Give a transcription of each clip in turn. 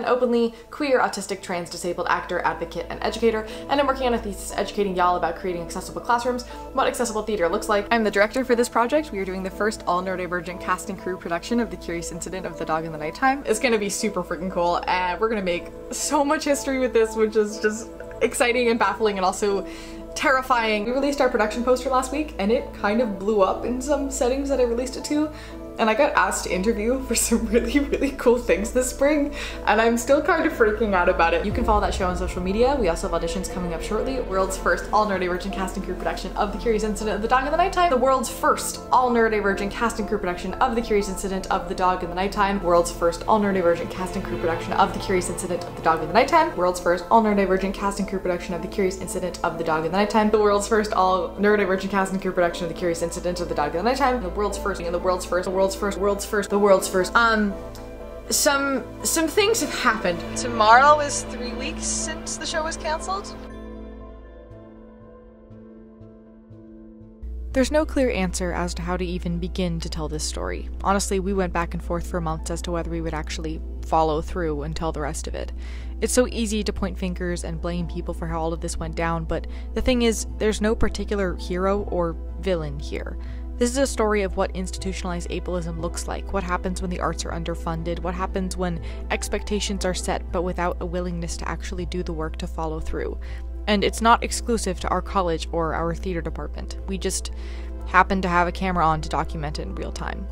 an openly queer, autistic, trans, disabled actor, advocate, and educator, and I'm working on a thesis educating y'all about creating accessible classrooms, what accessible theater looks like. I'm the director for this project. We are doing the first all neurodivergent cast and crew production of The Curious Incident of the Dog in the Nighttime. It's gonna be super freaking cool, and we're gonna make so much history with this, which is just exciting and baffling and also terrifying. We released our production poster last week and it kind of blew up in some settings that I released it to and I got asked to interview for some really, really cool things this spring, and I'm still kind of freaking out about it. You can follow that show on social media. We also have auditions coming up shortly. World's first all neurodivergent cast and crew production of The Curious Incident of the Dog in the Nighttime. The world's first all neurodivergent cast and crew production of The Curious Incident of the Dog in the Nighttime. World's first all neurodivergent cast and crew production of The Curious Incident of the Dog in the Nighttime. World's first all neurodivergent cast and crew production of The Curious Incident of the Dog in the Nighttime. The world's first all neurodivergent cast and crew production of The Curious Incident of the Dog in the Nighttime. The world's first, and the world's first, the world's first, world's first, the world's first. Um, some some things have happened. Tomorrow is three weeks since the show was canceled. There's no clear answer as to how to even begin to tell this story. Honestly, we went back and forth for months as to whether we would actually follow through and tell the rest of it. It's so easy to point fingers and blame people for how all of this went down, but the thing is, there's no particular hero or villain here. This is a story of what institutionalized ableism looks like, what happens when the arts are underfunded, what happens when expectations are set but without a willingness to actually do the work to follow through. And it's not exclusive to our college or our theater department. We just happen to have a camera on to document it in real time.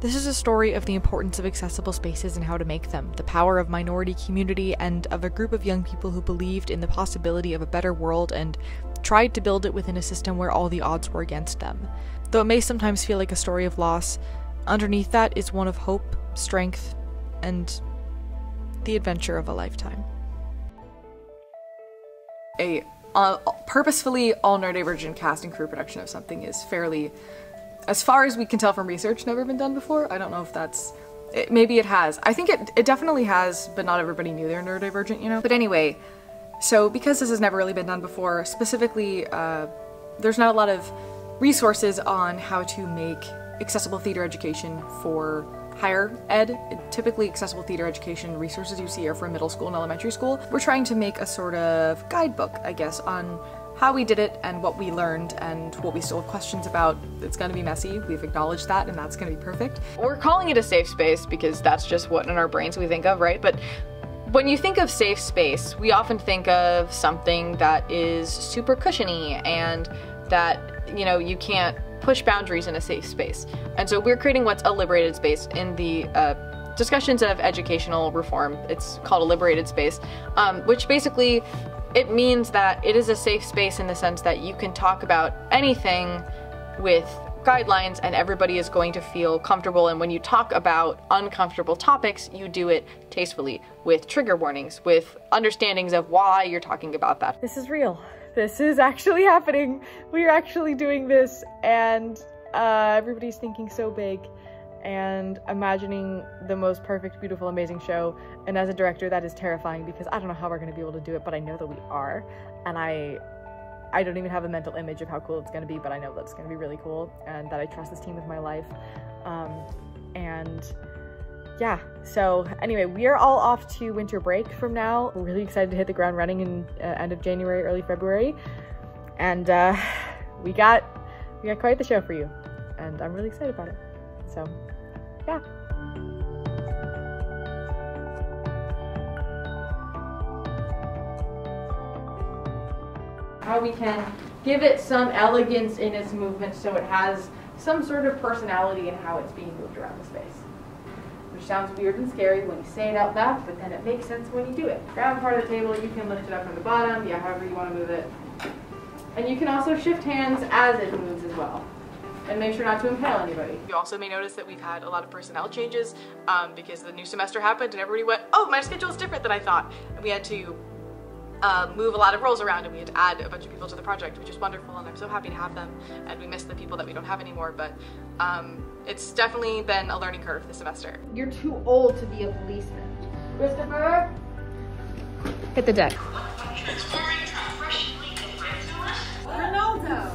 This is a story of the importance of accessible spaces and how to make them, the power of minority community, and of a group of young people who believed in the possibility of a better world and tried to build it within a system where all the odds were against them. Though it may sometimes feel like a story of loss, underneath that is one of hope, strength, and the adventure of a lifetime a uh, purposefully all neurodivergent cast and crew production of something is fairly, as far as we can tell from research, never been done before. I don't know if that's, it, maybe it has. I think it, it definitely has, but not everybody knew they're neurodivergent, you know? But anyway, so because this has never really been done before, specifically, uh, there's not a lot of resources on how to make accessible theater education for higher ed, typically accessible theater education resources you see are for middle school and elementary school. We're trying to make a sort of guidebook, I guess, on how we did it and what we learned and what we still have questions about. It's gonna be messy, we've acknowledged that, and that's gonna be perfect. We're calling it a safe space because that's just what in our brains we think of, right? But when you think of safe space, we often think of something that is super cushiony and that, you know, you can't push boundaries in a safe space. And so we're creating what's a liberated space in the uh, discussions of educational reform. It's called a liberated space, um, which basically it means that it is a safe space in the sense that you can talk about anything with guidelines and everybody is going to feel comfortable and when you talk about uncomfortable topics you do it tastefully with trigger warnings with understandings of why you're talking about that this is real this is actually happening. We're actually doing this and uh, everybody's thinking so big and imagining the most perfect, beautiful, amazing show. And as a director, that is terrifying because I don't know how we're gonna be able to do it, but I know that we are. And I I don't even have a mental image of how cool it's gonna be, but I know that it's gonna be really cool and that I trust this team with my life. Um, and yeah, so anyway, we are all off to winter break from now. We're really excited to hit the ground running in uh, end of January, early February. And uh, we got we got quite the show for you. And I'm really excited about it. So, yeah. How we can give it some elegance in its movement so it has some sort of personality in how it's being moved around the space which sounds weird and scary when you say it out loud, but then it makes sense when you do it. Grab part of the table, you can lift it up from the bottom, yeah, however you want to move it. And you can also shift hands as it moves as well. And make sure not to impale anybody. You also may notice that we've had a lot of personnel changes um, because the new semester happened and everybody went, oh, my schedule is different than I thought. And we had to uh, move a lot of roles around and we had to add a bunch of people to the project, which is wonderful and I'm so happy to have them. And we miss the people that we don't have anymore, but um, it's definitely been a learning curve this semester. You're too old to be a policeman. Christopher? Hit the deck. Ronaldo.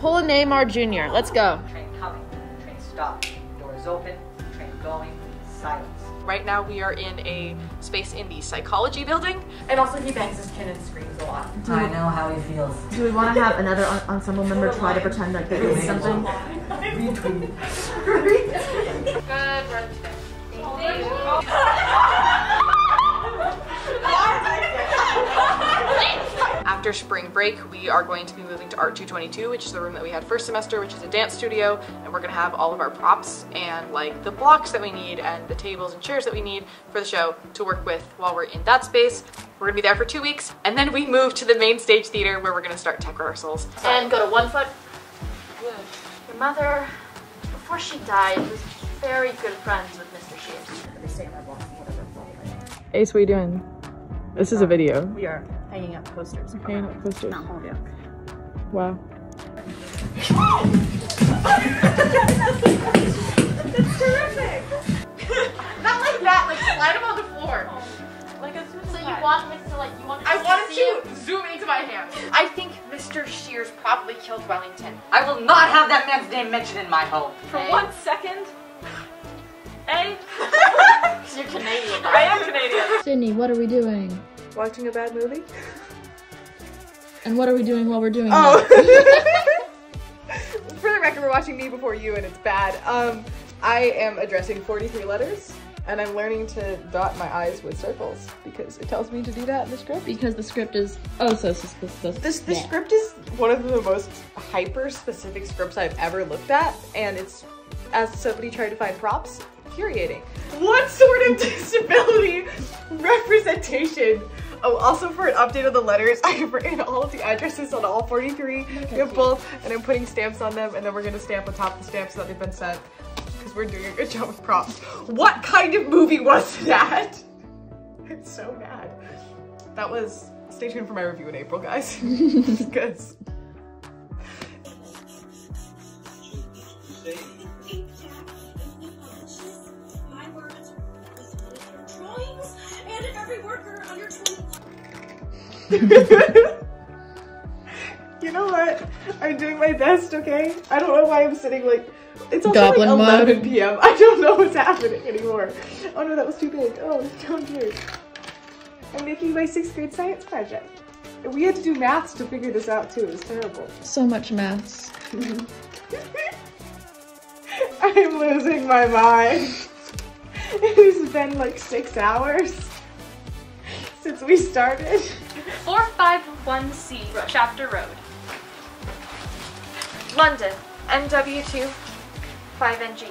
Pull a Neymar Jr. Let's go. Train coming, train stop, door is open, train going, silence. Right now we are in a space in the psychology building. And also he bangs his chin and screams a lot. I know how he feels. Do we want to have another ensemble member try to pretend like there is something? After spring break, we are going to be moving to Art 222, which is the room that we had first semester, which is a dance studio, and we're gonna have all of our props and like the blocks that we need and the tables and chairs that we need for the show to work with while we're in that space. We're gonna be there for two weeks, and then we move to the main stage theater where we're gonna start tech rehearsals. And go to one foot. Your mother, before she died, was very good friends with Mr. Shears. They stay in my block, whatever. Ace, what are you doing? This is a video. We are hanging up posters. Hanging up posters. Not Holyoke. Wow. Not like that, like slide them on the floor. Like a So you want Mr. like you want I to wanted see to zoom into my hand. I think Mr. Shears probably killed Wellington. I will not have that man's name mentioned in my home. for eh? one second. Hey. Eh? You're Canadian. I am Canadian. Sydney, what are we doing? Watching a bad movie? And what are we doing while we're doing Oh. that? For the record, we're watching Me Before You and it's bad. Um, I am addressing 43 letters and I'm learning to dot my I's with circles because it tells me to do that in the script. Because the script is oh so so so. so This, this yeah. script is one of the most hyper specific scripts I've ever looked at and it's, as somebody tried to find props, infuriating. What sort of disability representation? Oh, also for an update of the letters, I have written all of the addresses on all 43. We have both, and I'm putting stamps on them, and then we're gonna stamp on top of the stamps that they've been sent because we're doing a good job with props. What kind of movie was that? I'm so bad. That was. Stay tuned for my review in April, guys. Because you know what? I'm doing my best. Okay. I don't know why I'm sitting like. It's also Goblin like mode. 11 p.m. I don't know what's happening anymore. Oh no, that was too big. Oh, down here. I'm making my sixth grade science project. We had to do maths to figure this out too. It was terrible. So much maths. I'm losing my mind. It's been like six hours since we started. 451C, Chapter Road. London, NW2, 5NG.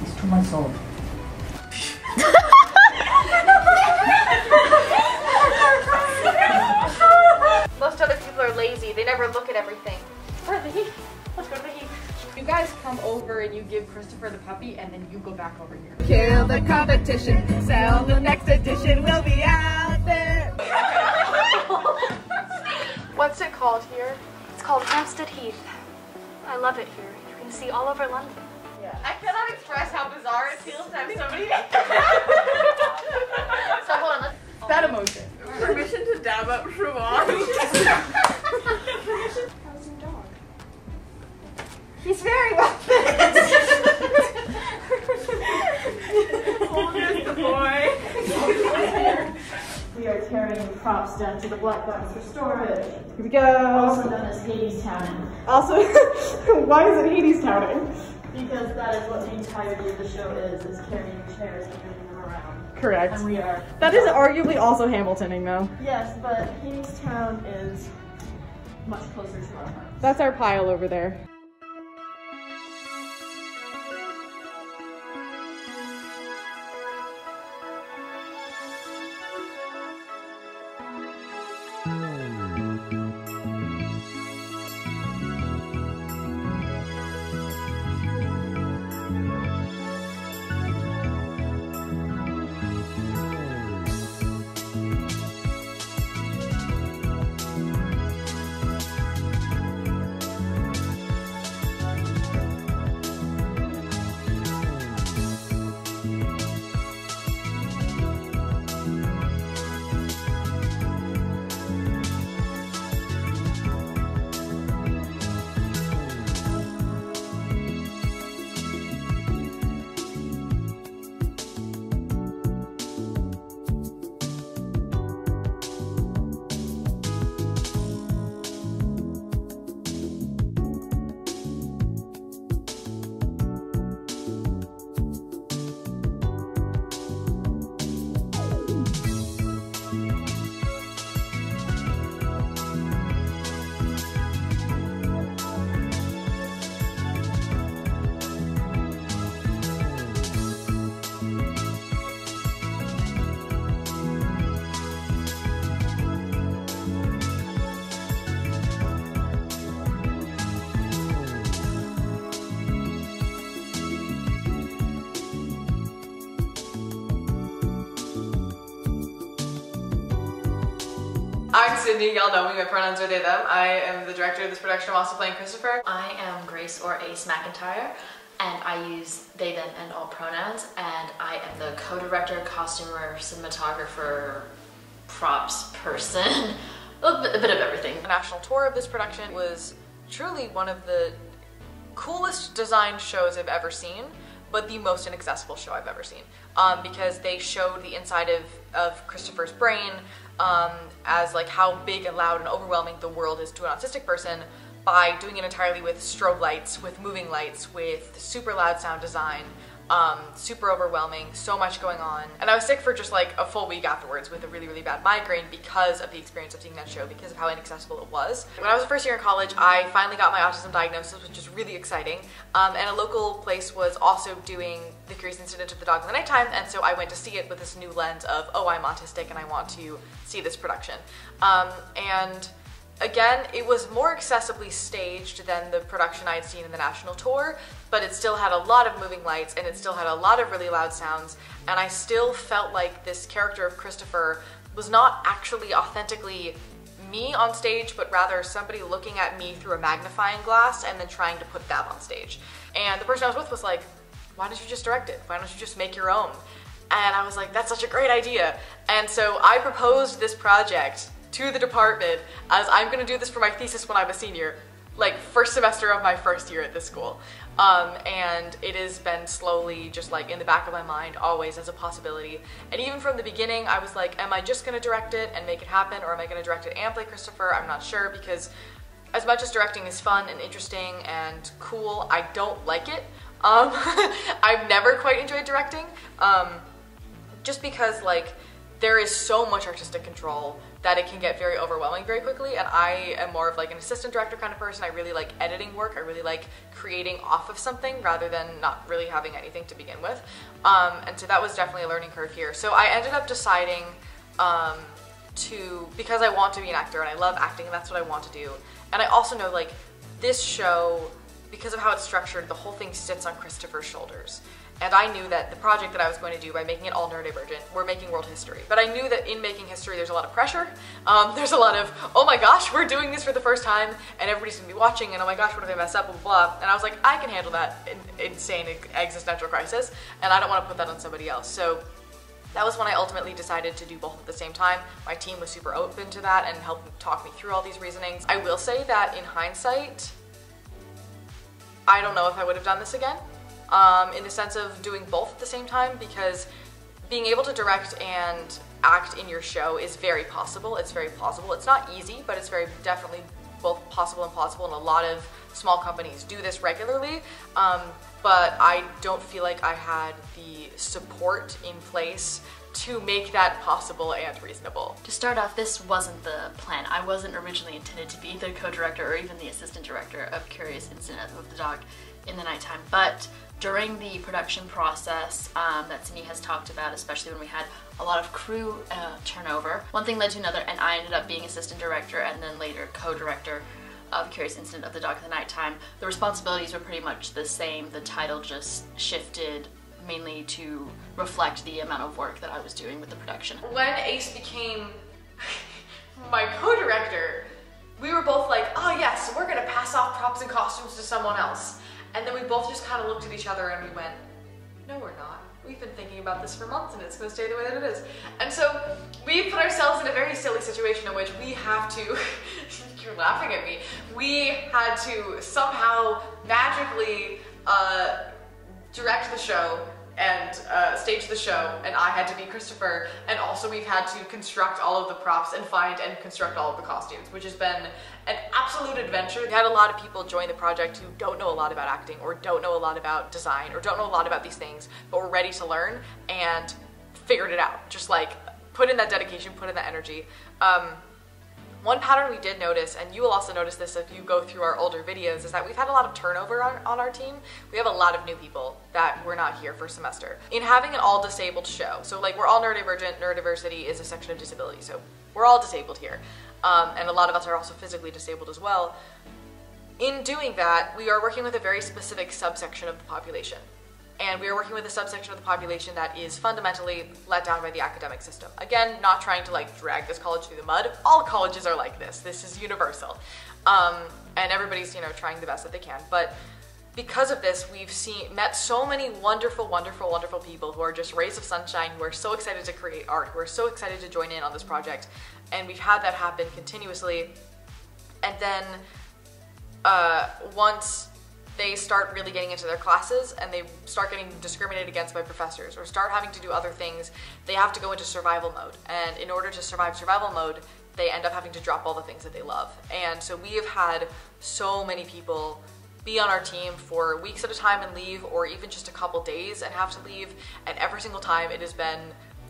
He's two months old. Most other people are lazy. They never look at everything. Where the heat? Let's go to the heat. You guys come over and you give Christopher the puppy, and then you go back over here. Kill the competition. Sell the next edition. We'll be out there. What's it called here? It's called Hampstead Heath. I love it here. You can see all over London. Yeah. I cannot express how bizarre it feels to have somebody. So hold on, let's That emotion. Permission to dab up Siobhan. He's very well We are carrying props down to the black box for storage, Here we go. also known as Hadestowning, Also, why is it Hadestowning? because that is what the entirety of the show is, is carrying chairs and moving them around. Correct. And we are, That is arguably also Hamiltoning, though. yes, but Hadestown is much closer to our hearts. That's our pile over there. Sydney. Y'all know me. My pronouns are they, them. I am the director of this production. I'm also playing Christopher. I am Grace or Ace MacIntyre, and I use they, them, and all pronouns. And I am the co-director, costumer, cinematographer, props person, a bit, a bit of everything. The national tour of this production was truly one of the coolest designed shows I've ever seen, but the most inaccessible show I've ever seen. Um, because they showed the inside of, of Christopher's brain um, as like how big and loud and overwhelming the world is to an autistic person by doing it entirely with strobe lights, with moving lights, with super loud sound design, um, super overwhelming, so much going on. And I was sick for just like a full week afterwards with a really, really bad migraine because of the experience of seeing that show, because of how inaccessible it was. When I was first year in college, I finally got my autism diagnosis, which is really exciting. Um, and a local place was also doing The Curious Incident of the Dog in the Nighttime, and so I went to see it with this new lens of, oh, I'm autistic and I want to see this production. Um, and Again, it was more accessibly staged than the production I'd seen in the national tour, but it still had a lot of moving lights and it still had a lot of really loud sounds, and I still felt like this character of Christopher was not actually authentically me on stage, but rather somebody looking at me through a magnifying glass and then trying to put that on stage. And the person I was with was like, why don't you just direct it? Why don't you just make your own? And I was like, that's such a great idea. And so I proposed this project to the department as I'm gonna do this for my thesis when I'm a senior, like first semester of my first year at this school. Um, and it has been slowly just like in the back of my mind always as a possibility. And even from the beginning, I was like, am I just gonna direct it and make it happen or am I gonna direct it and play Christopher? I'm not sure because as much as directing is fun and interesting and cool, I don't like it. Um, I've never quite enjoyed directing, um, just because like there is so much artistic control that it can get very overwhelming very quickly and I am more of like an assistant director kind of person. I really like editing work. I really like creating off of something rather than not really having anything to begin with. Um, and so that was definitely a learning curve here. So I ended up deciding um, to, because I want to be an actor and I love acting and that's what I want to do. And I also know like this show, because of how it's structured, the whole thing sits on Christopher's shoulders. And I knew that the project that I was going to do by making it all neurodivergent, we're making world history. But I knew that in making history, there's a lot of pressure. Um, there's a lot of, oh my gosh, we're doing this for the first time, and everybody's gonna be watching, and oh my gosh, what if I mess up, blah, blah, blah. And I was like, I can handle that in insane existential crisis, and I don't wanna put that on somebody else. So that was when I ultimately decided to do both at the same time. My team was super open to that and helped talk me through all these reasonings. I will say that in hindsight, I don't know if I would have done this again um, in the sense of doing both at the same time because being able to direct and act in your show is very possible. It's very plausible. It's not easy, but it's very definitely both possible and plausible, and a lot of small companies do this regularly. Um, but I don't feel like I had the support in place to make that possible and reasonable. To start off, this wasn't the plan. I wasn't originally intended to be the co-director or even the assistant director of Curious Incident of the Dog in the Nighttime, but during the production process um, that Sydney has talked about, especially when we had a lot of crew uh, turnover, one thing led to another and I ended up being assistant director and then later co-director of Curious Incident of the Dog in the Nighttime. The responsibilities were pretty much the same. The title just shifted mainly to reflect the amount of work that I was doing with the production. When Ace became my co-director, we were both like, oh yes, we're gonna pass off props and costumes to someone else. And then we both just kind of looked at each other and we went, no, we're not. We've been thinking about this for months and it's going to stay the way that it is. And so we put ourselves in a very silly situation in which we have to, you're laughing at me, we had to somehow magically uh, direct the show and uh, stage the show, and I had to be Christopher, and also we've had to construct all of the props and find and construct all of the costumes, which has been an absolute adventure. We had a lot of people join the project who don't know a lot about acting, or don't know a lot about design, or don't know a lot about these things, but were ready to learn and figured it out. Just like put in that dedication, put in that energy. Um, one pattern we did notice, and you will also notice this if you go through our older videos, is that we've had a lot of turnover on, on, our team. We have a lot of new people that were not here for semester. In having an all disabled show, so like we're all neurodivergent, neurodiversity is a section of disability, so we're all disabled here. Um, and a lot of us are also physically disabled as well. In doing that, we are working with a very specific subsection of the population. And we are working with a subsection of the population that is fundamentally let down by the academic system. Again, not trying to like drag this college through the mud. All colleges are like this. This is universal, um, and everybody's you know trying the best that they can. But because of this, we've seen met so many wonderful, wonderful, wonderful people who are just rays of sunshine, who are so excited to create art, who are so excited to join in on this project, and we've had that happen continuously. And then uh, once they start really getting into their classes and they start getting discriminated against by professors or start having to do other things, they have to go into survival mode. And in order to survive survival mode, they end up having to drop all the things that they love. And so we have had so many people be on our team for weeks at a time and leave, or even just a couple days and have to leave. And every single time it has been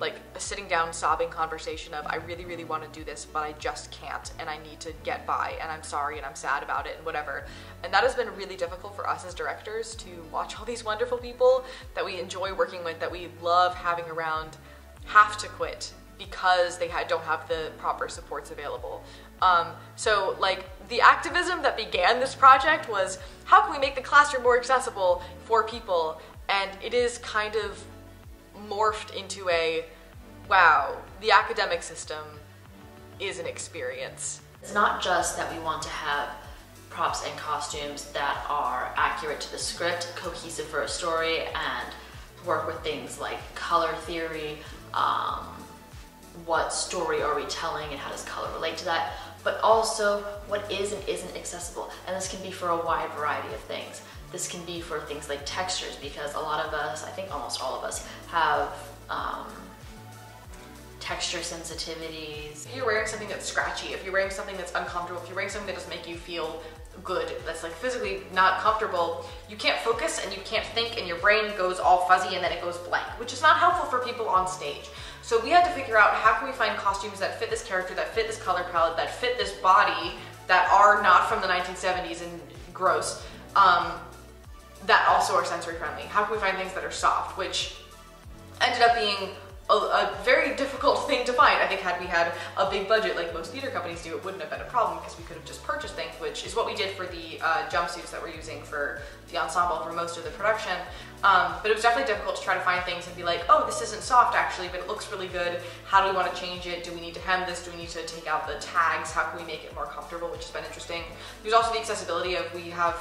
like a sitting down sobbing conversation of I really really want to do this but I just can't and I need to get by and I'm sorry and I'm sad about it and whatever. And that has been really difficult for us as directors to watch all these wonderful people that we enjoy working with that we love having around have to quit because they don't have the proper supports available. Um, so like the activism that began this project was how can we make the classroom more accessible for people? And it is kind of morphed into a wow, the academic system is an experience. It's not just that we want to have props and costumes that are accurate to the script, cohesive for a story, and work with things like color theory, um, what story are we telling and how does color relate to that, but also what is and isn't accessible. And this can be for a wide variety of things. This can be for things like textures because a lot of us, I think almost all of us, have um, texture sensitivities. If you're wearing something that's scratchy, if you're wearing something that's uncomfortable, if you're wearing something that doesn't make you feel good, that's like physically not comfortable, you can't focus and you can't think and your brain goes all fuzzy and then it goes blank, which is not helpful for people on stage. So we had to figure out how can we find costumes that fit this character, that fit this color palette, that fit this body, that are not from the 1970s and gross, um, that also are sensory friendly. How can we find things that are soft, which ended up being a, a, very difficult thing to find. I think had we had a big budget like most theater companies do, it wouldn't have been a problem because we could have just purchased things, which is what we did for the uh, jumpsuits that we're using for the ensemble for most of the production. Um, but it was definitely difficult to try to find things and be like, oh, this isn't soft actually, but it looks really good. How do we want to change it? Do we need to hem this? Do we need to take out the tags? How can we make it more comfortable, which has been interesting. There's also the accessibility of we have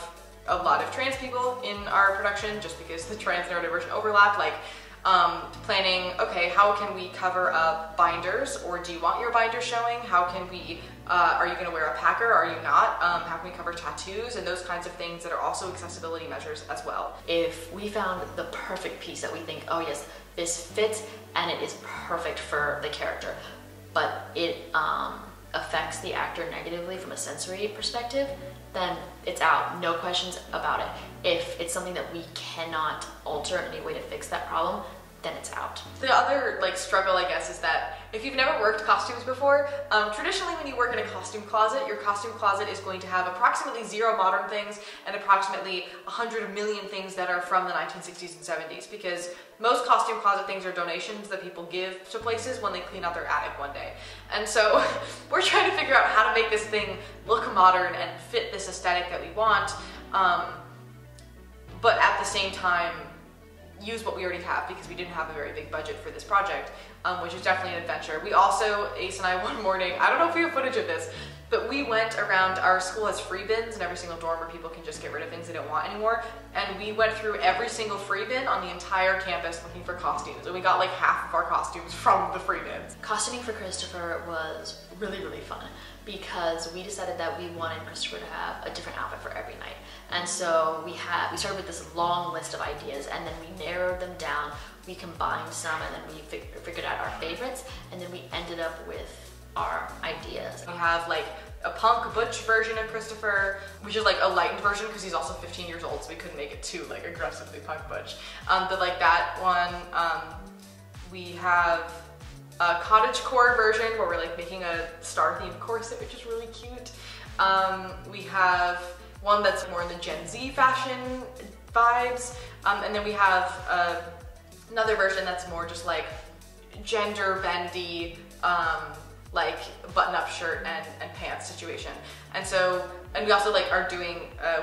a lot of trans people in our production just because the trans neurodivergent overlap. Like um, planning, okay, how can we cover up binders or do you want your binder showing? How can we, uh, are you gonna wear a packer? Are you not? Um, how can we cover tattoos and those kinds of things that are also accessibility measures as well. If we found the perfect piece that we think, oh yes, this fits and it is perfect for the character, but it um, affects the actor negatively from a sensory perspective, then it's out, no questions about it. If it's something that we cannot alter any way to fix that problem, then it's out. The other like struggle, I guess, is that if you've never worked costumes before, um, traditionally when you work in a costume closet, your costume closet is going to have approximately zero modern things and approximately 100 million things that are from the 1960s and 70s because most costume closet things are donations that people give to places when they clean out their attic one day. And so we're trying to figure out how to make this thing look modern and fit this aesthetic that we want, um, but at the same time use what we already have because we didn't have a very big budget for this project, um, which is definitely an adventure. We also, Ace and I, one morning, I don't know if we have footage of this, but we went around, our school has free bins in every single dorm where people can just get rid of things they don't want anymore. And we went through every single free bin on the entire campus looking for costumes. And we got like half of our costumes from the free bins. Costuming for Christopher was really, really fun because we decided that we wanted Christopher to have a different outfit for every night. And so we had we started with this long list of ideas and then we narrowed them down. We combined some and then we fig figured out our favorites and then we ended up with our ideas. We have like a punk butch version of Christopher, which is like a lightened version because he's also 15 years old, so we couldn't make it too like aggressively punk butch. Um, but like that one, um, we have a cottage core version where we're like making a star themed corset, which is really cute. Um, we have one that's more in the Gen Z fashion vibes, um, and then we have uh, another version that's more just like gender bendy, um, like button up shirt and, and pants situation. And so, and we also like are doing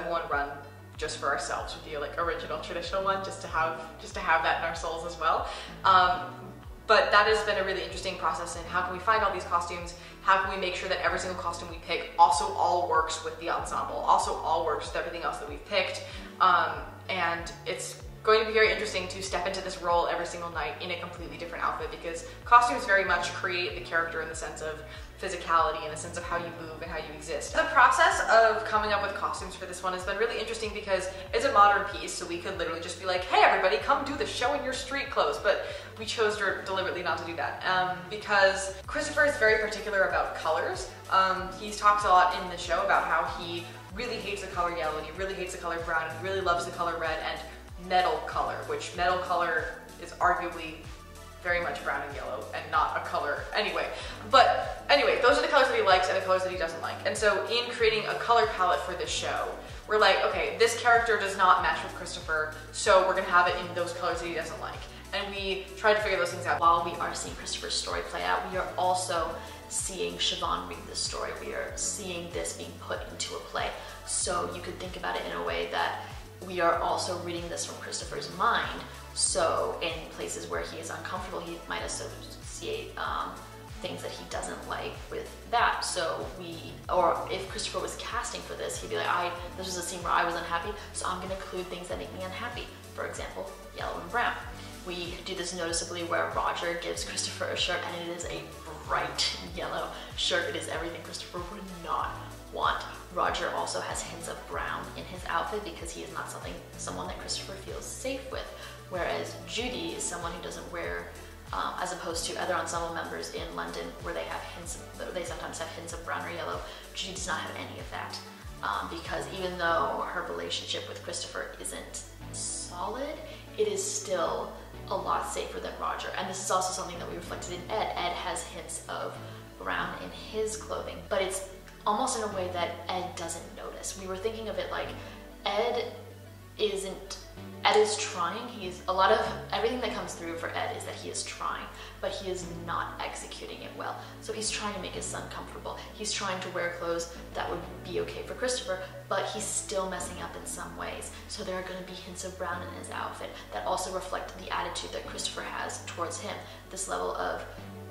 one run just for ourselves with the like original traditional one, just to have just to have that in our souls as well. Um, but that has been a really interesting process in how can we find all these costumes? How can we make sure that every single costume we pick also all works with the ensemble also all works with everything else that we've picked? Um, and it's going to be very interesting to step into this role every single night in a completely different outfit because costumes very much create the character in the sense of physicality and a sense of how you move and how you exist. The process of coming up with costumes for this one has been really interesting because it's a modern piece, so we could literally just be like, hey everybody, come do the show in your street clothes, but we chose to deliberately not to do that um, because Christopher is very particular about colors. Um, he talks a lot in the show about how he really hates the color yellow and he really hates the color brown and he really loves the color red and metal color, which metal color is arguably very much brown and yellow and not a color anyway. But anyway, those are the colors that he likes and the colors that he doesn't like. And so in creating a color palette for this show, we're like, okay, this character does not match with Christopher, so we're gonna have it in those colors that he doesn't like. And we tried to figure those things out. While we are seeing Christopher's story play out, we are also seeing Siobhan read this story. We are seeing this being put into a play. So you could think about it in a way that we are also reading this from Christopher's mind. So in places where he is uncomfortable, he might associate um, things that he doesn't like with that. So we, or if Christopher was casting for this, he'd be like, I, this was a scene where I was unhappy, so I'm gonna include things that make me unhappy. For example, yellow and brown. We do this noticeably where Roger gives Christopher a shirt and it is a bright yellow shirt. It is everything Christopher would not want. Roger also has hints of brown in his outfit because he is not something someone that Christopher feels safe with. Whereas Judy is someone who doesn't wear, um, as opposed to other ensemble members in London where they have hints, of, they sometimes have hints of brown or yellow. Judy does not have any of that um, because even though her relationship with Christopher isn't solid, it is still a lot safer than Roger. And this is also something that we reflected in Ed. Ed has hints of brown in his clothing, but it's almost in a way that Ed doesn't notice. We were thinking of it like Ed isn't Ed is trying. He's a lot of everything that comes through for Ed is that he is trying, but he is not executing it well. So he's trying to make his son comfortable. He's trying to wear clothes that would be okay for Christopher, but he's still messing up in some ways. So there are going to be hints of brown in his outfit that also reflect the attitude that Christopher has towards him. This level of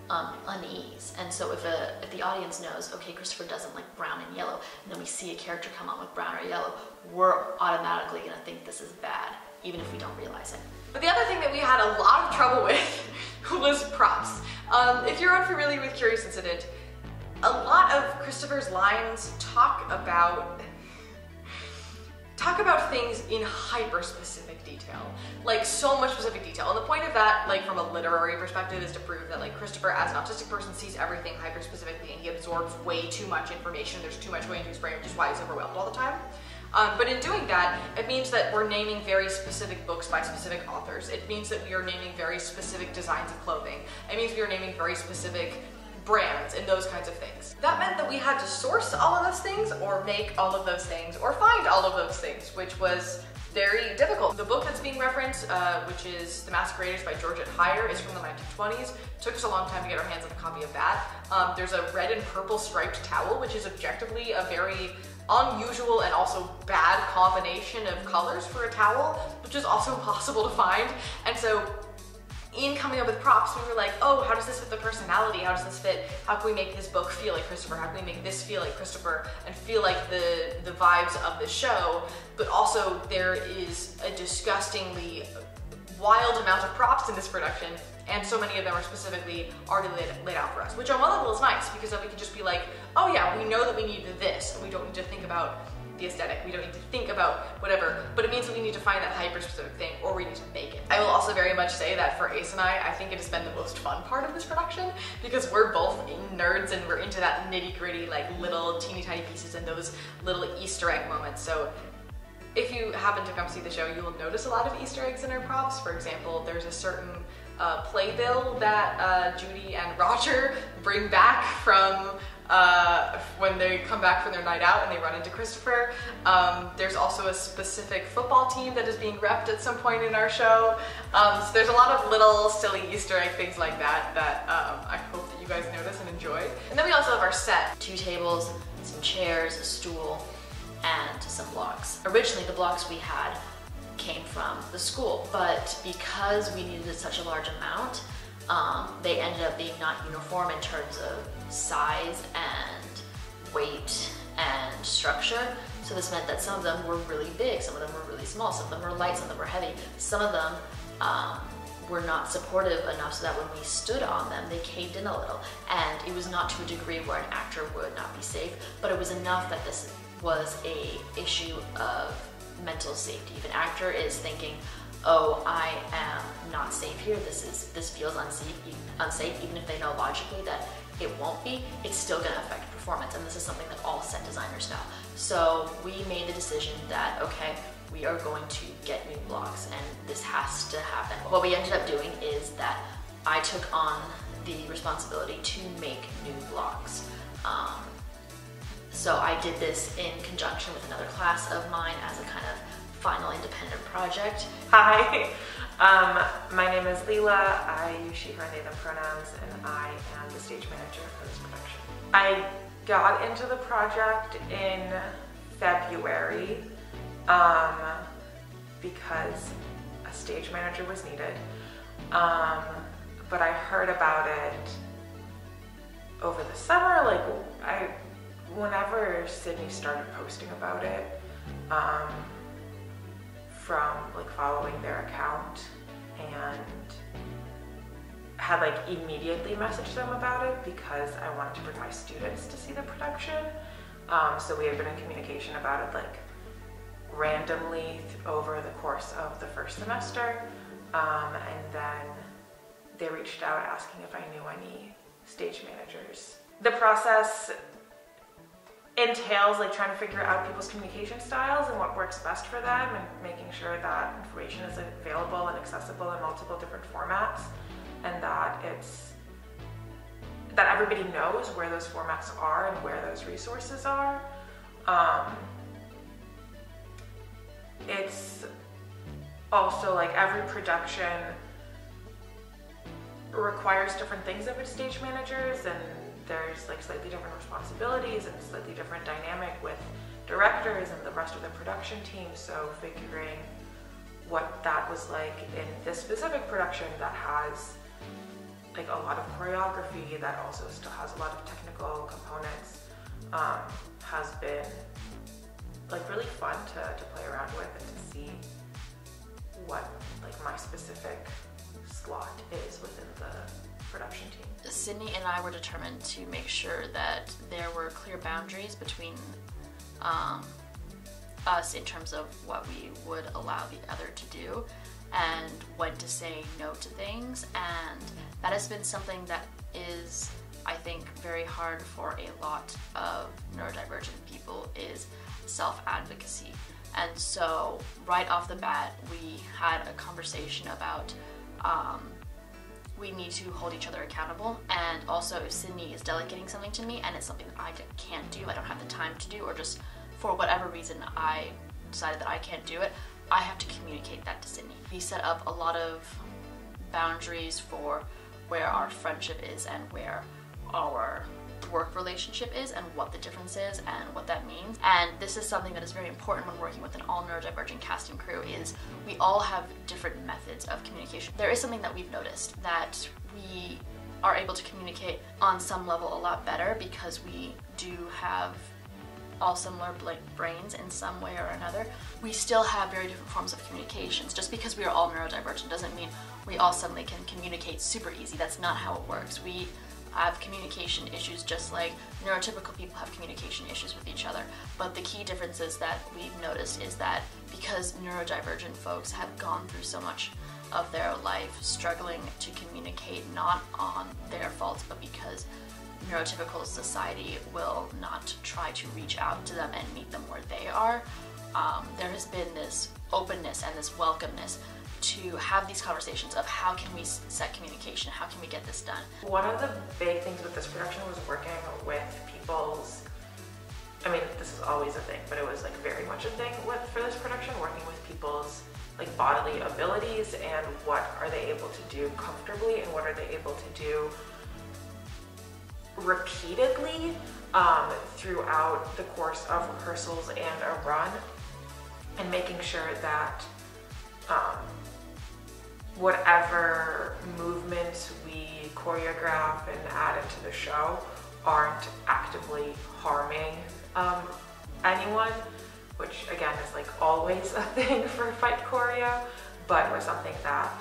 um, unease. And so if, a, if the audience knows, okay, Christopher doesn't like brown and yellow, and then we see a character come on with brown or yellow, we're automatically gonna think this is bad, even if we don't realize it. But the other thing that we had a lot of trouble with was props. Um, if you're unfamiliar with Curious Incident, a lot of Christopher's lines talk about talk about things in hyper specific detail. Like so much specific detail. And the point of that, like from a literary perspective, is to prove that like Christopher as an autistic person sees everything hyper specifically and he absorbs way too much information. There's too much going into his brain, which is why he's overwhelmed all the time. Um, but in doing that, it means that we're naming very specific books by specific authors. It means that we are naming very specific designs of clothing. It means we are naming very specific brands and those kinds of things. That meant that we had to source all of those things or make all of those things or find all of those things, which was very difficult. The book that's being referenced, uh, which is The Masqueraders by Georgette Heyer, is from the 1920s. It took us a long time to get our hands on a copy of that. Um, there's a red and purple striped towel, which is objectively a very unusual and also bad combination of colors for a towel, which is also impossible to find. And so in coming up with props, we were like, oh, how does this fit the personality? How does this fit? How can we make this book feel like Christopher? How can we make this feel like Christopher and feel like the, the vibes of the show? But also there is a disgustingly wild amount of props in this production and so many of them are specifically already laid, laid, out for us, which on one level is nice because then we can just be like, oh yeah, we know that we need this and we don't need to think about the aesthetic. We don't need to think about whatever, but it means that we need to find that hyper specific thing or we need to make it. I will also very much say that for Ace and I, I think it has been the most fun part of this production because we're both nerds and we're into that nitty gritty, like little teeny tiny pieces and those little Easter egg moments. So if you happen to come see the show, you will notice a lot of Easter eggs in our props. For example, there's a certain uh, playbill that uh, Judy and Roger bring back from uh, when they come back from their night out and they run into Christopher. Um, there's also a specific football team that is being repped at some point in our show. Um, so there's a lot of little silly Easter egg things like that that um, I hope that you guys notice and enjoy. And then we also have our set. Two tables, some chairs, a stool, and some blocks. Originally, the blocks we had came from the school, but because we needed such a large amount, um, they ended up being not uniform in terms of size and weight and structure. So this meant that some of them were really big, some of them were really small, some of them were light, some of them were heavy. Some of them um, were not supportive enough so that when we stood on them, they caved in a little. And it was not to a degree where an actor would not be safe, but it was enough that this was a issue of mental safety. If an actor is thinking, oh, I am not safe here, this is this feels unsafe, unsafe, even if they know logically that it won't be, it's still gonna affect performance. And this is something that all set designers know. So we made the decision that, okay, we are going to get new blocks and this has to happen. What we ended up doing is that I took on the responsibility to make new blocks. Um, so I did this in conjunction with another class of mine as a kind of final independent project. Hi, um, my name is Lila. I use she, her, they, them pronouns, and I am the stage manager for this production. I got into the project in February um, because a stage manager was needed. Um, but I heard about it over the summer, like I, whenever Sydney started posting about it, um, from like following their account and had like immediately messaged them about it because I wanted to bring my students to see the production. Um, so we had been in communication about it like randomly over the course of the first semester. Um, and then they reached out asking if I knew any stage managers. The process entails like trying to figure out people's communication styles and what works best for them and making sure that information is available and accessible in multiple different formats and that it's that everybody knows where those formats are and where those resources are. Um, it's also like every production requires different things of its stage managers and there's like slightly different responsibilities and slightly different dynamic with directors and the rest of the production team so figuring what that was like in this specific production that has like a lot of choreography that also still has a lot of technical components um, has been like really fun to, to play around with and to see what like my specific slot is within the production team. Sydney and I were determined to make sure that there were clear boundaries between um, us in terms of what we would allow the other to do and when to say no to things and that has been something that is I think very hard for a lot of neurodivergent people is self-advocacy and so right off the bat we had a conversation about um, we need to hold each other accountable and also if Sydney is delegating something to me and it's something that I can't do, I don't have the time to do or just for whatever reason I decided that I can't do it, I have to communicate that to Sydney. We set up a lot of boundaries for where our friendship is and where our work relationship is and what the difference is and what that means. And this is something that is very important when working with an all neurodivergent casting crew is we all have different methods of communication. There is something that we've noticed that we are able to communicate on some level a lot better because we do have all similar brains in some way or another. We still have very different forms of communications. Just because we are all neurodivergent doesn't mean we all suddenly can communicate super easy. That's not how it works. We have communication issues just like neurotypical people have communication issues with each other. But the key differences that we've noticed is that because neurodivergent folks have gone through so much of their life struggling to communicate not on their faults but because neurotypical society will not try to reach out to them and meet them where they are. Um, there has been this openness and this welcomeness to have these conversations of how can we set communication, how can we get this done. One of the big things with this production was working with people's, I mean, this is always a thing, but it was like very much a thing with for this production, working with people's like bodily abilities and what are they able to do comfortably and what are they able to do repeatedly um, throughout the course of rehearsals and a run, and making sure that um, whatever movements we choreograph and add into the show aren't actively harming um, anyone, which again is like always a thing for fight choreo, but was something that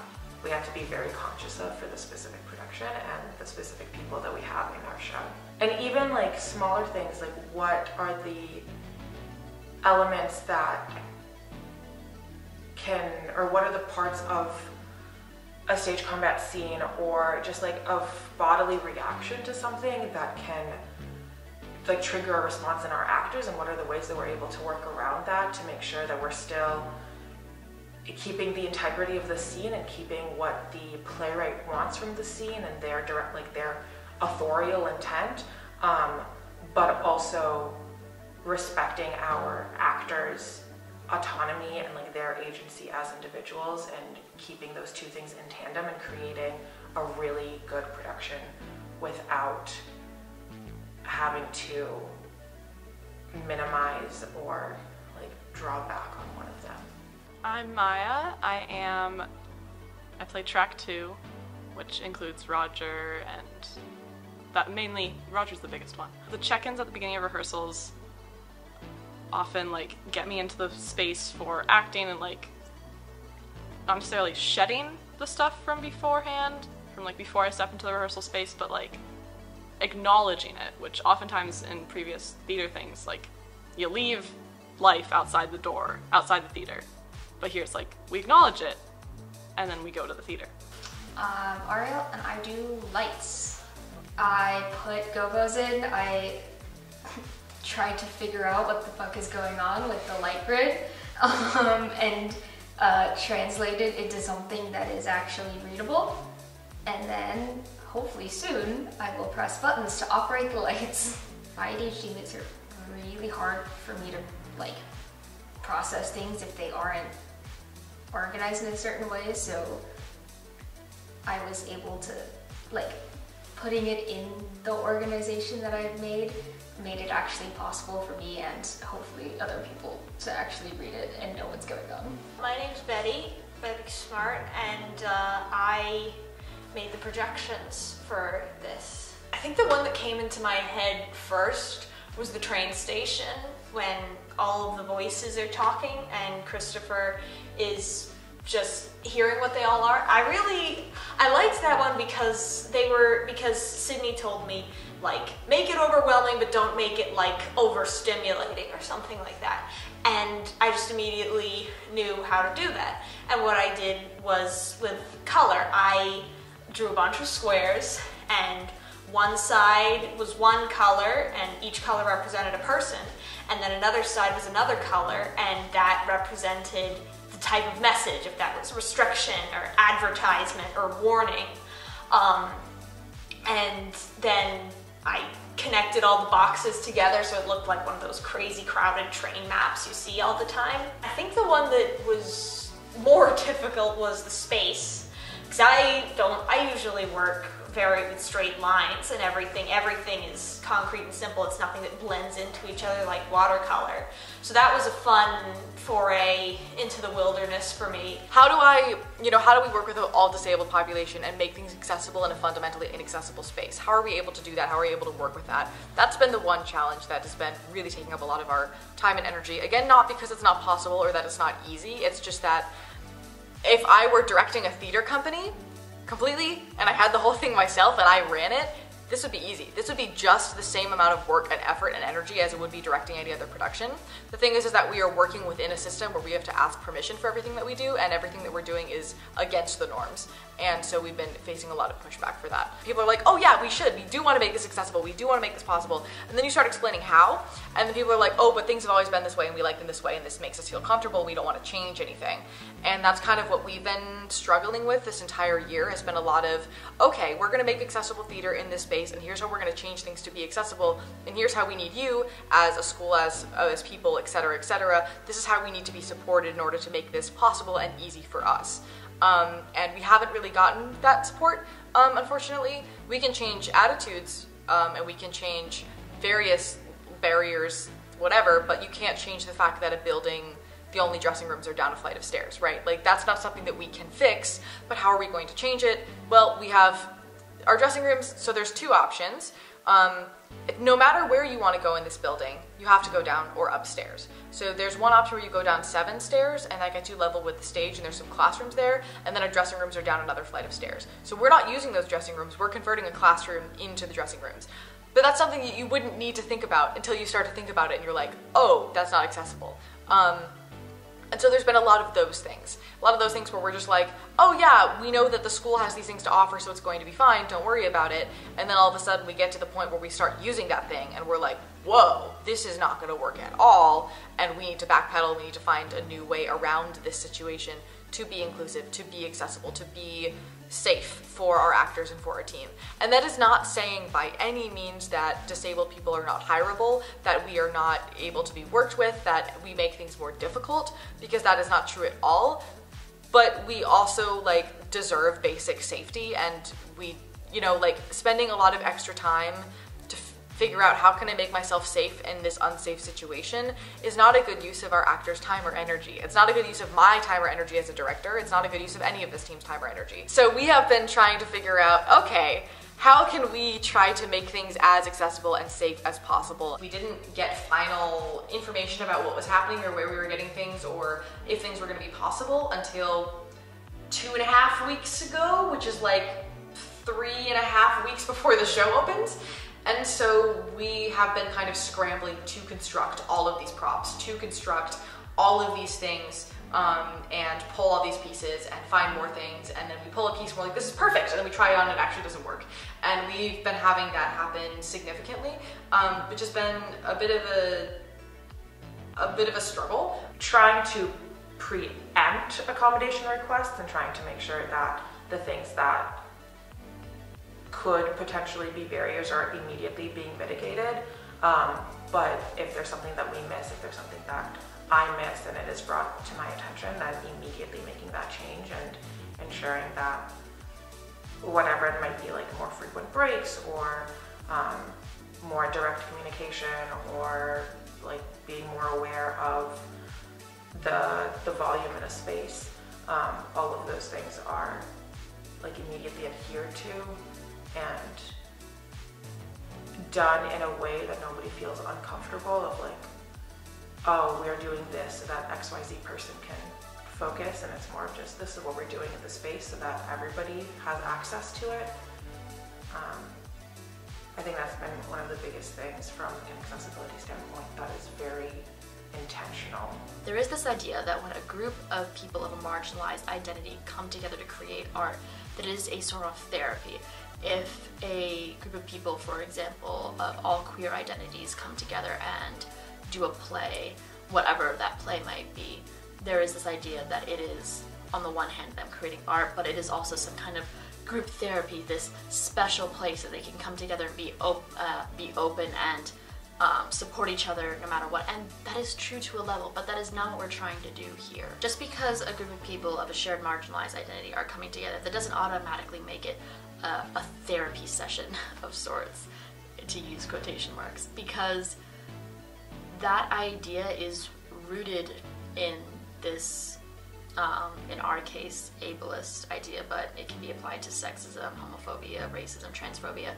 we have to be very conscious of for the specific production and the specific people that we have in our show. And even like smaller things, like what are the elements that can, or what are the parts of a stage combat scene or just like a bodily reaction to something that can like trigger a response in our actors and what are the ways that we're able to work around that to make sure that we're still keeping the integrity of the scene and keeping what the playwright wants from the scene and their direct like their authorial intent um, but also respecting our actors autonomy and like their agency as individuals and keeping those two things in tandem and creating a really good production without having to minimize or like draw back on one of them. I'm Maya. I am. I play track two, which includes Roger and that mainly Roger's the biggest one. The check-ins at the beginning of rehearsals often like get me into the space for acting and like not necessarily shedding the stuff from beforehand, from like before I step into the rehearsal space, but like acknowledging it, which oftentimes in previous theater things, like you leave life outside the door, outside the theater. But here it's like we acknowledge it and then we go to the theater. Um, Ariel and I do lights. I put gobos in. I tried to figure out what the fuck is going on with the light grid um, and uh, translate it into something that is actually readable. And then hopefully soon I will press buttons to operate the lights. My ADHD makes it really hard for me to like process things if they aren't organized in a certain way. So I was able to like putting it in the organization that I've made made it actually possible for me and hopefully other people to actually read it and know what's going on. My name's Betty, Betty Smart, and uh, I made the projections for this. I think the one that came into my head first was the train station when all of the voices are talking and Christopher is just hearing what they all are. I really, I liked that one because they were, because Sydney told me, like, make it overwhelming, but don't make it like overstimulating or something like that. And I just immediately knew how to do that. And what I did was with color, I drew a bunch of squares and one side was one color and each color represented a person and then another side was another color and that represented the type of message if that was restriction or advertisement or warning um, and then I connected all the boxes together so it looked like one of those crazy crowded train maps you see all the time. I think the one that was more difficult was the space because I don't, I usually work very with straight lines and everything. Everything is concrete and simple. It's nothing that blends into each other like watercolor. So that was a fun foray into the wilderness for me. How do I, you know, how do we work with all disabled population and make things accessible in a fundamentally inaccessible space? How are we able to do that? How are we able to work with that? That's been the one challenge that has been really taking up a lot of our time and energy. Again, not because it's not possible or that it's not easy. It's just that if I were directing a theater company, completely and I had the whole thing myself and I ran it, this would be easy. This would be just the same amount of work and effort and energy as it would be directing any other production. The thing is, is that we are working within a system where we have to ask permission for everything that we do, and everything that we're doing is against the norms. And so we've been facing a lot of pushback for that. People are like, oh yeah, we should. We do want to make this accessible. We do want to make this possible. And then you start explaining how, and then people are like, oh, but things have always been this way, and we like them this way, and this makes us feel comfortable. We don't want to change anything. And that's kind of what we've been struggling with this entire year has been a lot of, okay, we're going to make accessible theater in this space, and here's how we're going to change things to be accessible, and here's how we need you as a school, as, uh, as people, et cetera, et cetera. This is how we need to be supported in order to make this possible and easy for us. Um, and we haven't really gotten that support, um, unfortunately. We can change attitudes um, and we can change various barriers, whatever, but you can't change the fact that a building, the only dressing rooms are down a flight of stairs, right? Like, that's not something that we can fix, but how are we going to change it? Well, we have our dressing rooms, so there's two options. Um, no matter where you want to go in this building, you have to go down or upstairs. So there's one option where you go down seven stairs, and that gets you level with the stage, and there's some classrooms there, and then our dressing rooms are down another flight of stairs. So we're not using those dressing rooms, we're converting a classroom into the dressing rooms. But that's something that you wouldn't need to think about until you start to think about it and you're like, oh, that's not accessible. Um, and so there's been a lot of those things. A lot of those things where we're just like, oh yeah, we know that the school has these things to offer, so it's going to be fine, don't worry about it. And then all of a sudden we get to the point where we start using that thing and we're like, whoa, this is not going to work at all. And we need to backpedal, we need to find a new way around this situation to be inclusive, to be accessible, to be safe for our actors and for our team. And that is not saying by any means that disabled people are not hireable, that we are not able to be worked with, that we make things more difficult, because that is not true at all. But we also like deserve basic safety and we, you know, like spending a lot of extra time figure out how can I make myself safe in this unsafe situation is not a good use of our actors' time or energy. It's not a good use of my time or energy as a director. It's not a good use of any of this team's time or energy. So we have been trying to figure out, okay, how can we try to make things as accessible and safe as possible? We didn't get final information about what was happening or where we were getting things or if things were going to be possible until two and a half weeks ago, which is like three and a half weeks before the show opens. And so we have been kind of scrambling to construct all of these props, to construct all of these things um, and pull all these pieces and find more things. And then we pull a piece and we're like, this is perfect. And then we try it on and it actually doesn't work. And we've been having that happen significantly, um, which has been a bit of a, a bit of a struggle. Trying to preempt accommodation requests and trying to make sure that the things that could potentially be barriers are immediately being mitigated. Um, but if there's something that we miss, if there's something that I miss and it is brought to my attention, then immediately making that change and ensuring that whatever it might be like more frequent breaks or um, more direct communication or like being more aware of the, the volume in a space, um, all of those things are like immediately adhered to and done in a way that nobody feels uncomfortable of like, oh, we're doing this so that XYZ person can focus and it's more of just this is what we're doing in the space so that everybody has access to it. Um, I think that's been one of the biggest things from an accessibility standpoint that is very intentional. There is this idea that when a group of people of a marginalized identity come together to create art, that it is a sort of therapy. If a group of people, for example, of all queer identities come together and do a play, whatever that play might be, there is this idea that it is, on the one hand, them creating art, but it is also some kind of group therapy, this special place that they can come together and be, op- uh, be open and um, support each other no matter what. And that is true to a level, but that is not what we're trying to do here. Just because a group of people of a shared marginalized identity are coming together, that doesn't automatically make it a, a therapy session of sorts, to use quotation marks, because that idea is rooted in this, um, in our case, ableist idea, but it can be applied to sexism, homophobia, racism, transphobia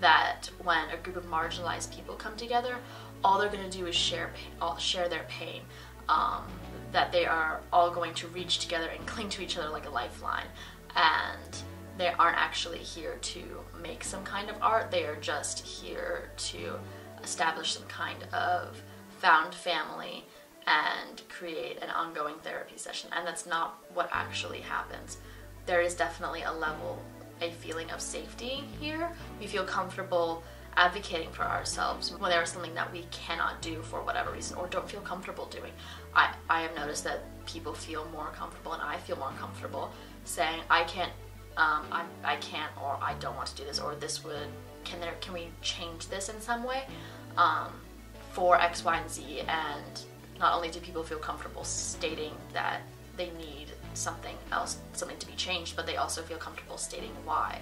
that when a group of marginalized people come together, all they're going to do is share all, share their pain. Um, that they are all going to reach together and cling to each other like a lifeline, and they aren't actually here to make some kind of art. They are just here to establish some kind of found family and create an ongoing therapy session. And that's not what actually happens. There is definitely a level a feeling of safety here. We feel comfortable advocating for ourselves when there is something that we cannot do for whatever reason or don't feel comfortable doing. I, I have noticed that people feel more comfortable and I feel more comfortable saying I can't um, I, I can't or I don't want to do this or this would can there can we change this in some way um, for X, Y, and Z and not only do people feel comfortable stating that they need something else, something to be changed, but they also feel comfortable stating why.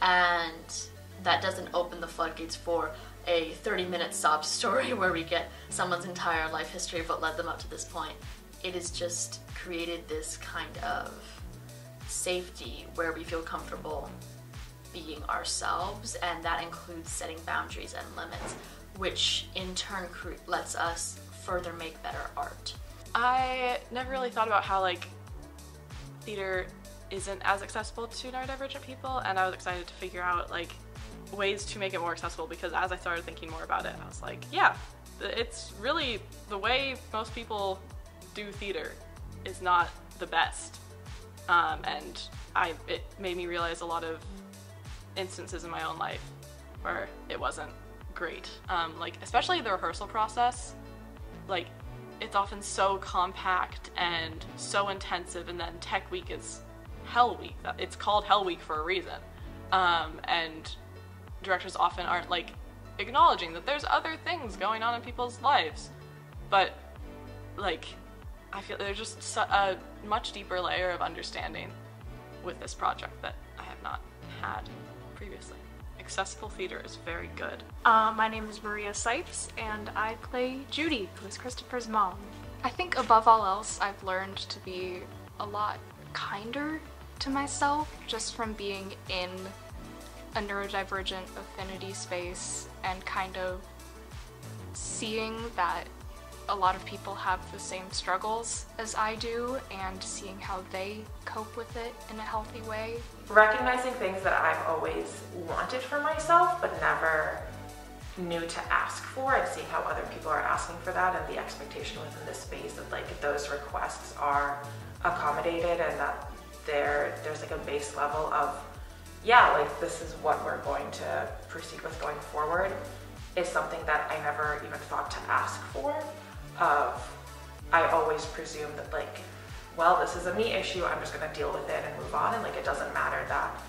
And that doesn't open the floodgates for a 30 minute sob story where we get someone's entire life history of what led them up to this point. It has just created this kind of safety where we feel comfortable being ourselves, and that includes setting boundaries and limits, which in turn lets us further make better art. I never really thought about how like theater isn't as accessible to neurodivergent people, and I was excited to figure out like ways to make it more accessible because as I started thinking more about it, I was like, yeah, it's really the way most people do theater is not the best, um, and I it made me realize a lot of instances in my own life where it wasn't great. Um, like especially the rehearsal process, like it's often so compact and so intensive, and then Tech Week is Hell Week. It's called Hell Week for a reason, um, and directors often aren't like acknowledging that there's other things going on in people's lives, but like I feel there's just su- a much deeper layer of understanding with this project that I have not had previously. Accessible theater is very good. Uh, my name is Maria Sipes, and I play Judy, who is Christopher's mom. I think above all else, I've learned to be a lot kinder to myself just from being in a neurodivergent affinity space and kind of seeing that a lot of people have the same struggles as I do and seeing how they cope with it in a healthy way. Recognizing things that I've always wanted for myself but never knew to ask for and seeing how other people are asking for that and the expectation within this space that like those requests are accommodated and that there there's like a base level of yeah like this is what we're going to proceed with going forward is something that I never even thought to ask for of I always presume that like, well, this is a me issue, I'm just gonna deal with it and move on and like it doesn't matter that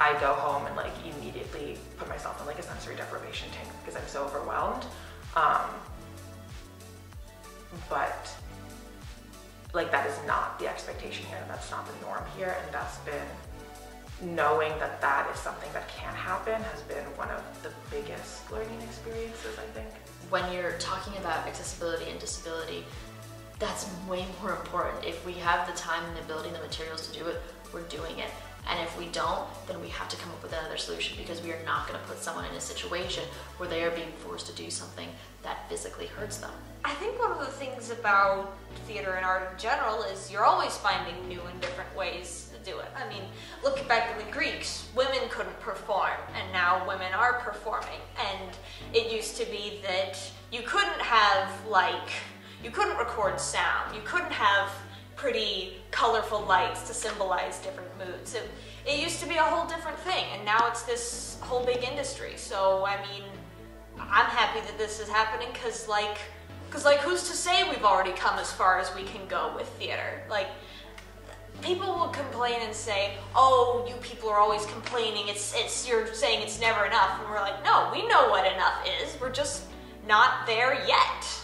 I go home and like immediately put myself in like a sensory deprivation tank because I'm so overwhelmed. Um, but like that is not the expectation here, that's not the norm here, and that's been knowing that that is something that can happen has been one of the biggest learning experiences, I think when you're talking about accessibility and disability, that's way more important. If we have the time and the ability and the materials to do it, we're doing it. And if we don't, then we have to come up with another solution because we are not going to put someone in a situation where they are being forced to do something that physically hurts them. I think one of the things about theater and art in general is you're always finding new and different ways do it. I mean, look back to the Greeks. Women couldn't perform, and now women are performing. And it used to be that you couldn't have, like, you couldn't record sound. You couldn't have pretty colorful lights to symbolize different moods. It, it used to be a whole different thing, and now it's this whole big industry. So, I mean, I'm happy that this is happening because, like, because, like, who's to say we've already come as far as we can go with theater? Like, people will complain and say, "Oh, you people are always complaining. It's it's you're saying it's never enough." And we're like, "No, we know what enough is. We're just not there yet."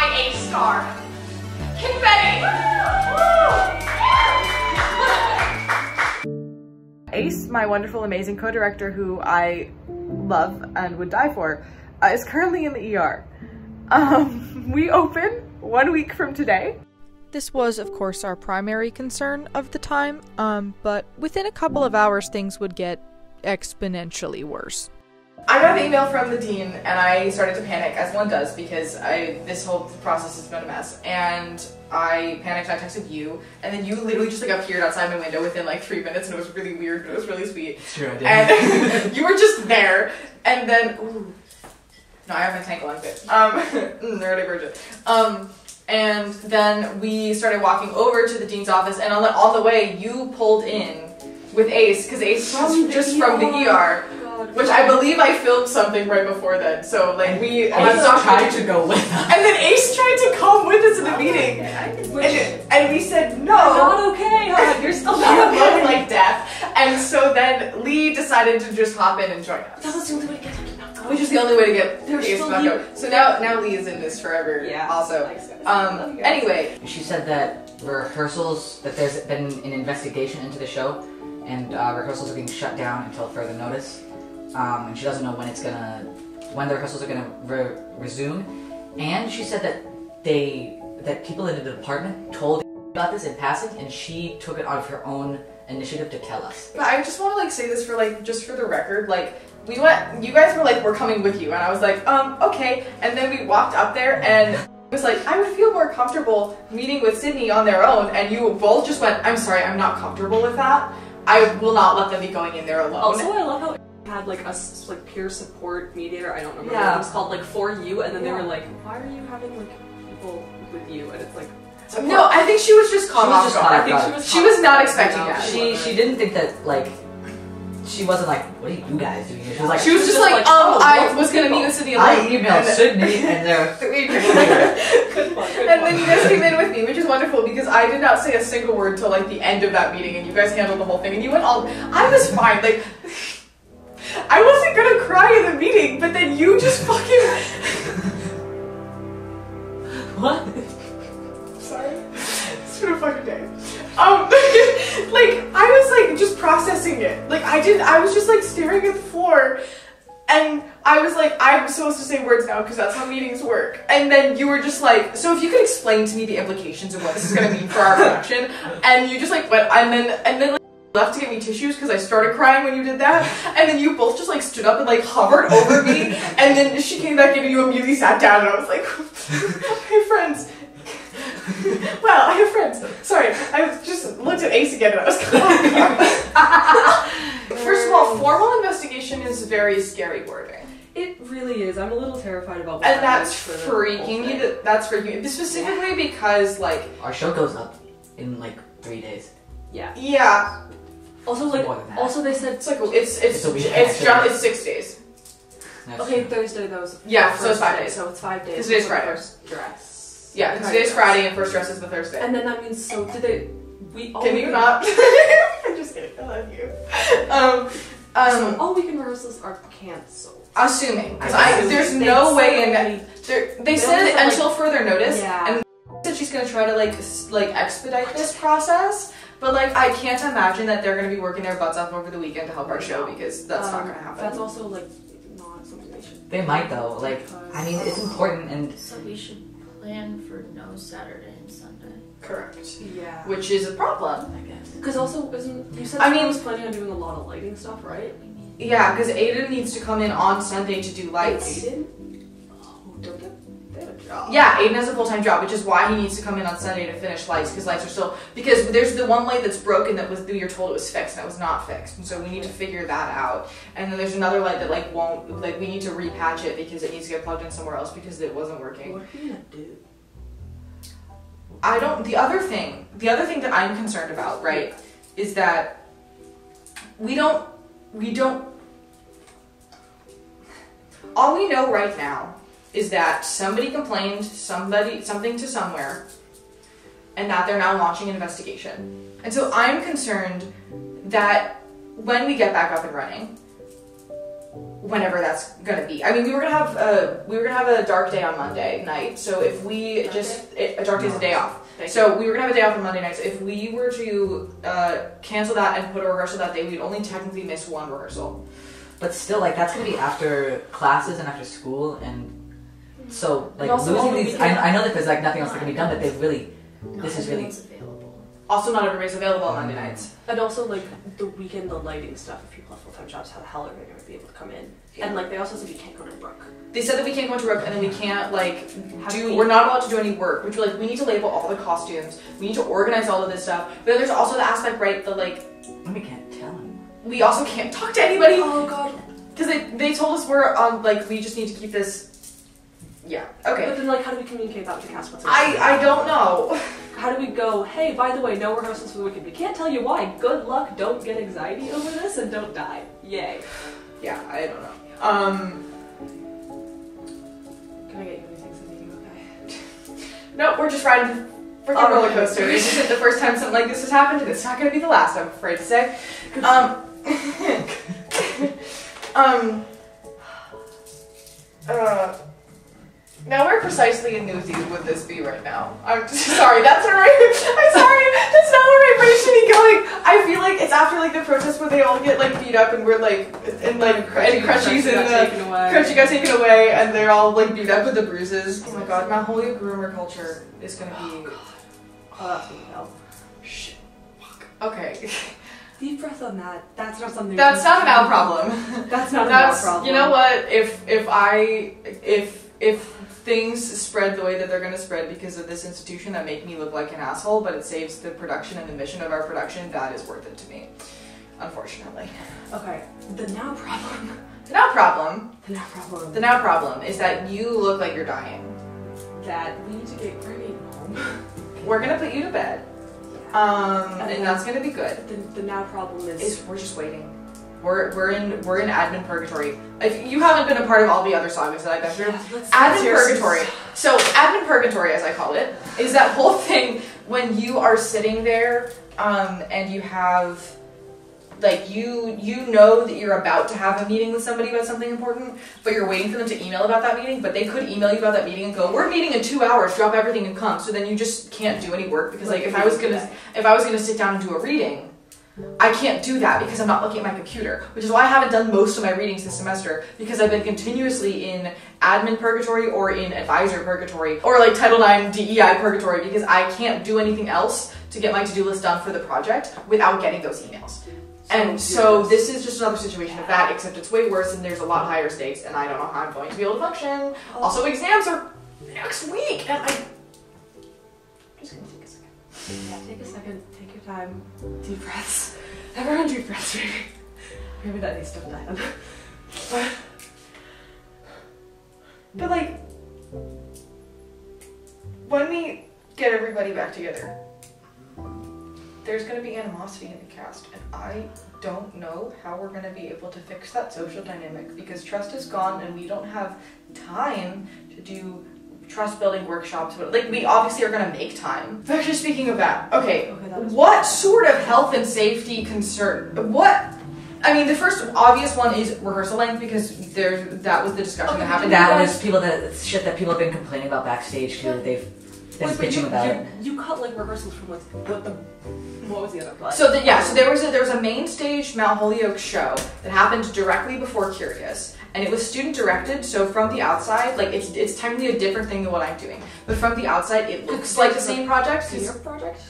My A star. Confetti! Ace, my wonderful, amazing co-director who I love and would die for, uh, is currently in the ER. Um, we open one week from today. This was, of course, our primary concern of the time, um, but within a couple of hours, things would get exponentially worse. I got the email from the dean and I started to panic, as one does, because I this whole process has been a mess. And I panicked I texted you, and then you literally just like appeared outside my window within like three minutes, and it was really weird, but it was really sweet. Sure, I did. And you were just there, and then ooh, no, I have my tangle on good. Um, neurodivergent. Um, and then we started walking over to the dean's office, and on the on the way, you pulled in with Ace because Ace was just from the ER. God. Which I believe I filmed something right before then. So like we Ace I'm not tried gonna- go with us. And then Ace tried to come with us in the meeting. And, and we said no. Not okay. You're still You not look okay. like death. And so then Lee decided to just hop in and join us. That was the only way to get Lucky back up. Which is the only way to get There's Ace still back So now now Lee is in this forever. Yeah. Also. Um. Love you guys. Anyway, She said that rehearsals, that there's been an investigation into the show, and uh, rehearsals are being shut down until further notice. Um, and she doesn't know when it's gonna, when the rehearsals are gonna re- resume. And she said that they, that people in the department told about this in passing, and she took it out of her own initiative to tell us. but I just want to like say this for like just for the record, like. We went. You guys were like, "We're coming with you," and I was like, "Um, okay." And then we walked up there, and it was like, "I would feel more comfortable meeting with Sydney on their own." And you both just went, "I'm sorry, I'm not comfortable with that. I will not let them be going in there alone." Also, I love how it had like a like peer support mediator. I don't remember Yeah. what it was called. Like for you, and then they were like, "Why are you having like people with you?" And it's like, no, I think she was just caught She was off just guard. I think she was. She was not expecting that. She she didn't think that like she wasn't like what are you guys doing here? She was like She was just like, um, I was gonna meet with Sydney I alone. emailed And- Sydney and they're and then you guys came in with me, which is wonderful because I did not say a single word till like the end of that meeting, and you guys handled the whole thing, and you went all. I was fine, like. I wasn't gonna cry in the meeting, but then you just fucking. what? Sorry. It's been a fucking day. Um, like I was like just processing it. Like I didn't. I was just like staring at the floor, and I was like, I'm supposed to say words now because that's how meetings work. And then you were just like, so if you could explain to me the implications of what this is gonna mean for our production, and you just like went, and then and then. Like, left to get me tissues because I started crying when you did that, and then you both just like stood up and like hovered over me, and then she came back in and you immediately sat down, and I was like, I have friends, Wow, I have friends. Sorry, I just looked at Ace again and I was calm. First of all, formal investigation is very scary wording. it really is. I'm a little terrified about. What And that that's for the freaking me. thing. to- That's freaking me. Specifically because, like, Our show goes up in like three days. Yeah. yeah, Also, like, More than that. also they said it's like it's it's It's a week, it's, actually. ju- it's six days. That's okay, true. Thursday those. Yeah, so it's five days. So it's five days. Because today's for the Friday. First dress. Yeah, because today's Friday and first dress is the Thursday. And then that means so did they? We all Can you weekend- not? I'm just kidding. I love you. Um, So um, all weekend rehearsals are canceled. assuming because I I there's They no way in only- There, they They said also said, like- until further notice, Yeah. and said she's gonna try to like s- like expedite this process. But like, I can't imagine that they're gonna be working their butts off over the weekend to help our show because that's not Um, gonna happen. That's also like not something they should. They might though. Like I mean, it's important and So we should plan for no Saturday and Sunday. correct, Yeah. which is a problem. I guess. Because also, isn't you said I I mean- was planning on doing a lot of lighting stuff, right? Yeah, because Aiden needs to come in on Sunday to do lights. Aiden? Job. Yeah, Aiden has a full time job, which is why he needs to come in on Sunday to finish lights because lights are still because there's the one light that's broken that was we were told it was fixed and that was not fixed, and so we need to figure that out. And then there's another light that like won't like we need to repatch it because it needs to get plugged in somewhere else because it wasn't working. What are you gonna do? I don't. The other thing, the other thing that I'm concerned about, right, is that we don't, we don't. All we know right now is that somebody complained, somebody something to somewhere, and that they're now launching an investigation. And so I'm concerned that when we get back up and running, whenever that's gonna be. I mean, we were gonna have a we were gonna have a dark day on Monday night. So if we just it, a dark day is a day off. Thank So we were gonna have a day off on Monday night. So if we were to uh, cancel that and put a rehearsal that day, we'd only technically miss one rehearsal. but still like that's gonna be after classes and after school and so like also losing these. I, I know that there's like nothing else that can be done, but they've really. This is really. Available. Also, not everybody's available on Monday um, nights. And also like the weekend, the lighting stuff. If people have full time jobs, how the hell are they gonna be able to come in? And like they also said we can't go to Brook. They said that we can't go into work and then we can't like Have do. we- We're not allowed to do any work. Which like we need to label all the costumes. We need to organize all of this stuff. But then there's also the aspect, right? The like We can't tell him. we also can't talk to anybody. Oh god. Because they, they told us we're on, like, we just need to keep this. Yeah, okay. But then like how do we communicate that the cast? What's I, I don't know. How do we go? Hey, by the way, no rehearsals for the weekend. We can't tell you why. Good luck. Don't get anxiety over this, and don't die. Yay. Yeah, I don't know. Um, Can I get you anything so you okay? no, we're just riding the freaking Oh, roller coaster. This isn't the first time something like this has happened, and it's not going to be the last. I'm afraid to say. Um, um, uh, now where precisely in New Zealand would this be right now? I'm sorry. That's not right. I'm sorry. That's not where my brain should be going. I feel like it's after like the protest where they all get like beat up and we're like and like Crutchy- and Crutchy's Crutchy in got the taken away. Crutchy got taken away and they're all like beat up with the bruises. Oh my god, my holy groomer culture is gonna be. Oh, that's gonna. Shit. Fuck. Okay. Deep breath on that. That's not something. That's not a Mal problem. That's not a That's problem. you know what? If if I if if things spread the way that they're gonna spread because of this institution that make me look like an asshole, but it saves the production and the mission of our production, that is worth it to me. Unfortunately. Okay. The now problem. The now problem. The now problem. The now problem is that you look like you're dying. That we need to get Granny home. We're gonna put you to bed. Um, and that's gonna be good. The, the now problem is. Is we're just waiting. We're we're in we're in admin purgatory. If you haven't been a part of all the other sagas that I've been through, let's- admin purgatory. So admin purgatory, as I call it, is that whole thing when you are sitting there, um, and you have like you you know that you're about to have a meeting with somebody about something important, but you're waiting for them to email about that meeting. But they could email you about that meeting and go, "We're meeting in two hours. Drop everything and come." So then you just can't do any work because like if I was gonna if I was gonna sit down and do a reading. I can't do that because I'm not looking at my computer, which is why I haven't done most of my readings this semester because I've been continuously in admin purgatory or in advisor purgatory or like Title IX DEI purgatory because I can't do anything else to get my to-do list done for the project without getting those emails. And so this is just another situation of that, except it's way worse and there's a lot higher stakes and I don't know how I'm going to be able to function. Also, exams are next week and I I'm just gonna take a second. Yeah, take a second. Time. Deep breaths. Everyone deep breaths. Maybe that needs stuff done. But, but like, when we get everybody back together, there's gonna be animosity in the cast, and I don't know how we're gonna be able to fix that social dynamic because trust is gone, and we don't have time to do trust building workshops. But like, we obviously are gonna make time. But actually, speaking of that, okay, what sort of health and safety concern? What? I mean, the first obvious one is rehearsal length because there that was the discussion that happened. That was people that shit that people have been complaining about backstage too. That they've been Wait, bitching you, about you, it. you cut like rehearsals from like the, the what was the other play? So the, yeah, so there was a there was a main stage Mount Holyoke show that happened directly before Curious, and it was student directed. So from the outside, like it's it's technically a different thing than what I'm doing, but from the outside, it looks like the same project. Your project?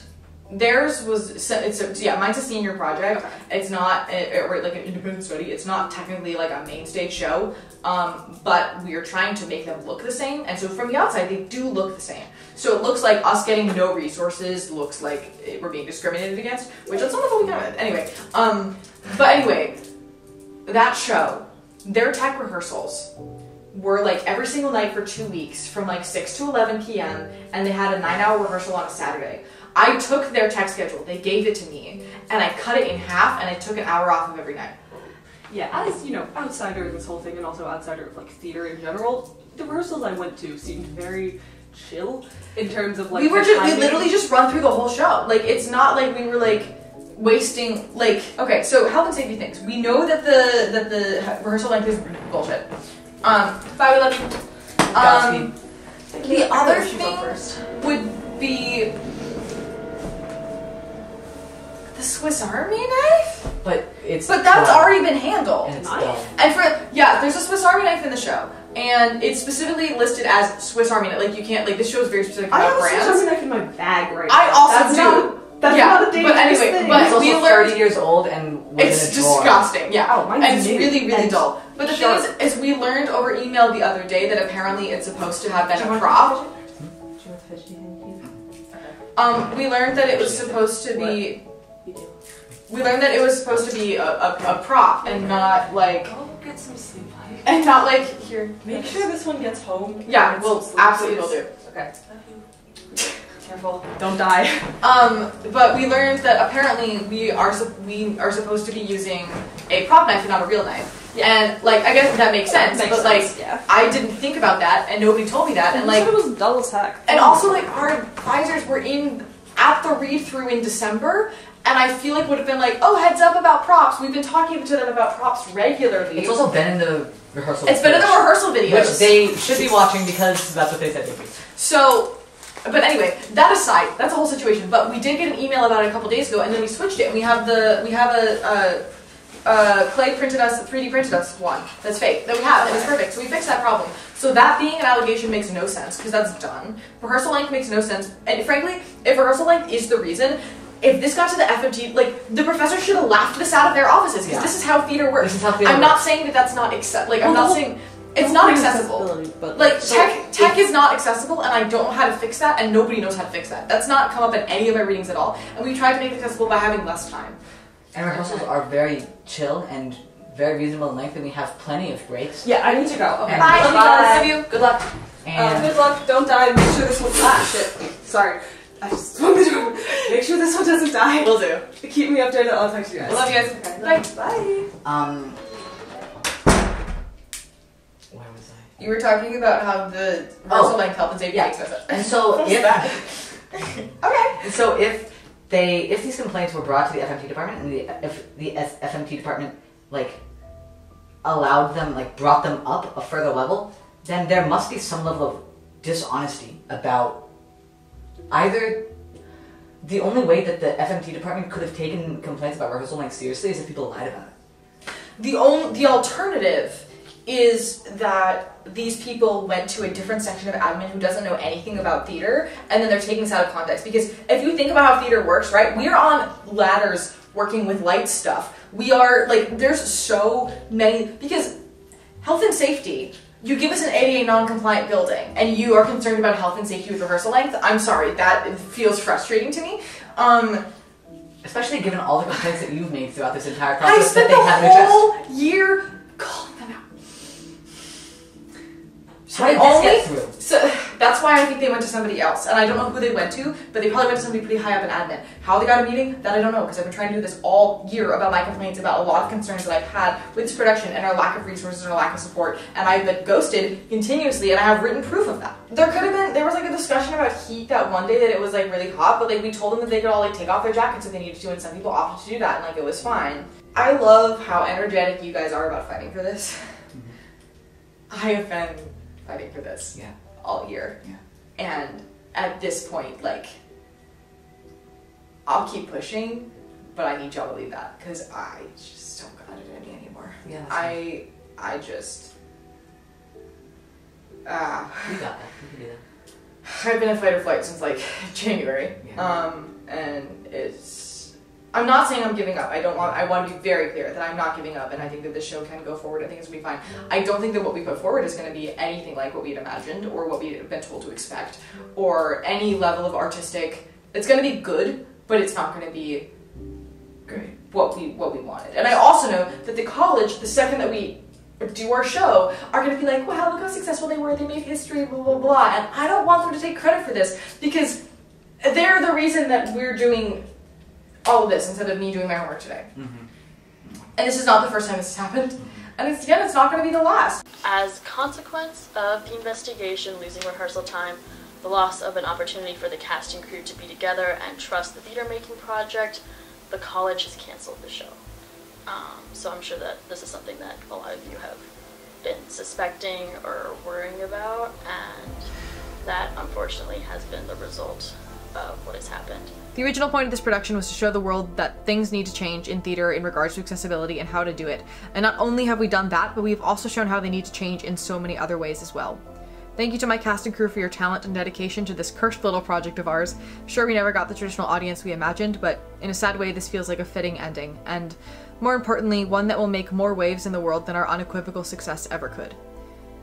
Theirs was so- it's a, yeah, mine's a senior project. It's not a, or like an independent study. It's not technically like a main stage show, um, but we are trying to make them look the same. And so from the outside, they do look the same. So it looks like us getting no resources looks like it, we're being discriminated against, which that's not what we got. Anyway, um, but anyway, that show, their tech rehearsals were like every single night for two weeks from like 6 to 11 p.m. and they had a nine hour rehearsal on a Saturday. I took their tech schedule, they gave it to me, and I cut it in half and I took an hour off of every night. Yeah, as you know, outsider of this whole thing and also outsider of like theater in general, the rehearsals I went to seemed very chill in terms of like we were just we literally just run through the whole show. Like it's not like we were like wasting like okay, so health and safety things. We know that the that the rehearsal length is bullshit. Um bye we love you. Um the other thing would be the Swiss Army knife? But it's But that's dull. already been handled. And it's dull. And for yeah, there's a Swiss Army knife in the show, and it's specifically listed as Swiss Army knife. Like you can't like this show is very specific I about have a brands. Swiss Army knife in my bag right I now. also that's do. Not, that's yeah, not a but anyway, thing. but It's also we learned 30 years old and was it's in a disgusting. Yeah, Oh, mine's and it's new. really really And dull. But the sharp. thing is, is we learned over email the other day that apparently it's supposed to have been a prop. Um, we learned that it was supposed to be. We learned that it was supposed to be a, a, a prop and not like Go get some sleep, honey. and not like here. Make sure this one gets home. Yeah, and we'll absolutely will do. Okay. Careful, don't die. Um, but we learned that apparently we are we are supposed to be using a prop knife and not a real knife. And like I guess that makes sense, Makes but sense, like yeah. I didn't think about that, and nobody told me that, and like it was double tech. and also, like, our advisors were in at the read through in December, and I feel like would have been like, oh, heads up about props. We've been talking to them about props regularly. It's also been in the rehearsal. It's been in the rehearsal videos. which they should be watching because that's what they said they'd. So, but anyway, that aside, that's a whole situation. But we did get an email about it a couple days ago, and then we switched it, and we have the we have a. Uh, uh, Clay printed us, 3D printed us one that's fake that we have, and it's perfect. So we fixed that problem. So that being an allegation makes no sense because that's done. Rehearsal length makes no sense, and frankly, if rehearsal length is the reason, if this got to the FMT, like the professor should have laughed this out of their offices because Yeah. this is how theater works. Is how theater I'm not saying that that's not accept. Like I'm not saying it's not whole thing is accessible. but, Like so tech, tech is not accessible, and I don't know how to fix that, and nobody knows how to fix that. That's not come up in any of my readings at all. And we tried to make it accessible by having less time. And rehearsals are very chill and very reasonable in length, and we have plenty of breaks. Yeah, I need to go. Okay. And- Bye. Love you Bye. guys. Love you. Good luck. Uh, good luck. Don't die. Make sure this one. Ah, shit. Sorry. I just wanted to make sure this one doesn't die. Will do. Keep me updated. I'll talk to you guys. Love you guys. Bye. Bye. um, where was I? You were talking about how the rehearsal Oh. length helped and safety Yeah. makes no sense. And so if okay, so if they if these complaints were brought to the FMT department and the if the FMT department like allowed them like brought them up a further level, then there must be some level of dishonesty about either. The only way that the FMT department could have taken complaints about rehearsal length seriously is if people lied about it. The only the alternative is that these people went to a different section of admin who doesn't know anything about theater, and then they're taking this out of context. Because if you think about how theater works, right, we are on ladders working with light stuff. We are like there's so many because health and safety. You give us an ADA non-compliant building, and you are concerned about health and safety with rehearsal length. I'm sorry, that feels frustrating to me. Um, Especially given all the complaints that you've made throughout this entire I process that spent they the haven't addressed. whole year calling them out. How did this get Only-? So that's why I think they went to somebody else, and I don't know who they went to, but they probably went to somebody pretty high up in admin. How they got a meeting, that I don't know, because I've been trying to do this all year about my complaints about a lot of concerns that I've had with this production and our lack of resources and our lack of support, and I've been ghosted continuously, and I have written proof of that. There could have been there was like a discussion about heat that one day that it was like really hot, but like we told them that they could all like take off their jackets if they needed to, and some people opted to do that, and like it was fine. I love how energetic you guys are about fighting for this. Mm-hmm. I have been fighting for this Yeah. all year. Yeah. And at this point, like, I'll keep pushing, but I need y'all to leave that because I just don't got it in me anymore. Yeah, I, I just, ah, We got that. We can do that. I've been in fight or flight since like January. Yeah. Um, and it's. I'm not saying I'm giving up. I don't want. I want to be very clear that I'm not giving up, and I think that this show can go forward. I think it's gonna be fine. I don't think that what we put forward is gonna be anything like what we had imagined or what we had been told to expect, or any level of artistic. It's gonna be good, but it's not gonna be Great. what we what we wanted. And I also know that the college, the second that we do our show, are gonna be like, wow, look how successful they were, they made history, blah blah blah. And I don't want them to take credit for this because they're the reason that we're doing all of this instead of me doing my homework today. And this is not the first time this has happened. And it's, again, it's not gonna be the last. As consequence of the investigation losing rehearsal time, the loss of an opportunity for the cast and crew to be together and trust the theater making project, the college has canceled the show. Um, so I'm sure that this is something that a lot of you have been suspecting or worrying about, and that unfortunately has been the result of what has happened. The original point of this production was to show the world that things need to change in theater in regards to accessibility and how to do it. And not only have we done that, but we've also shown how they need to change in so many other ways as well. Thank you to my cast and crew for your talent and dedication to this cursed little project of ours. Sure, we never got the traditional audience we imagined, but in a sad way, this feels like a fitting ending, and more importantly, one that will make more waves in the world than our unequivocal success ever could.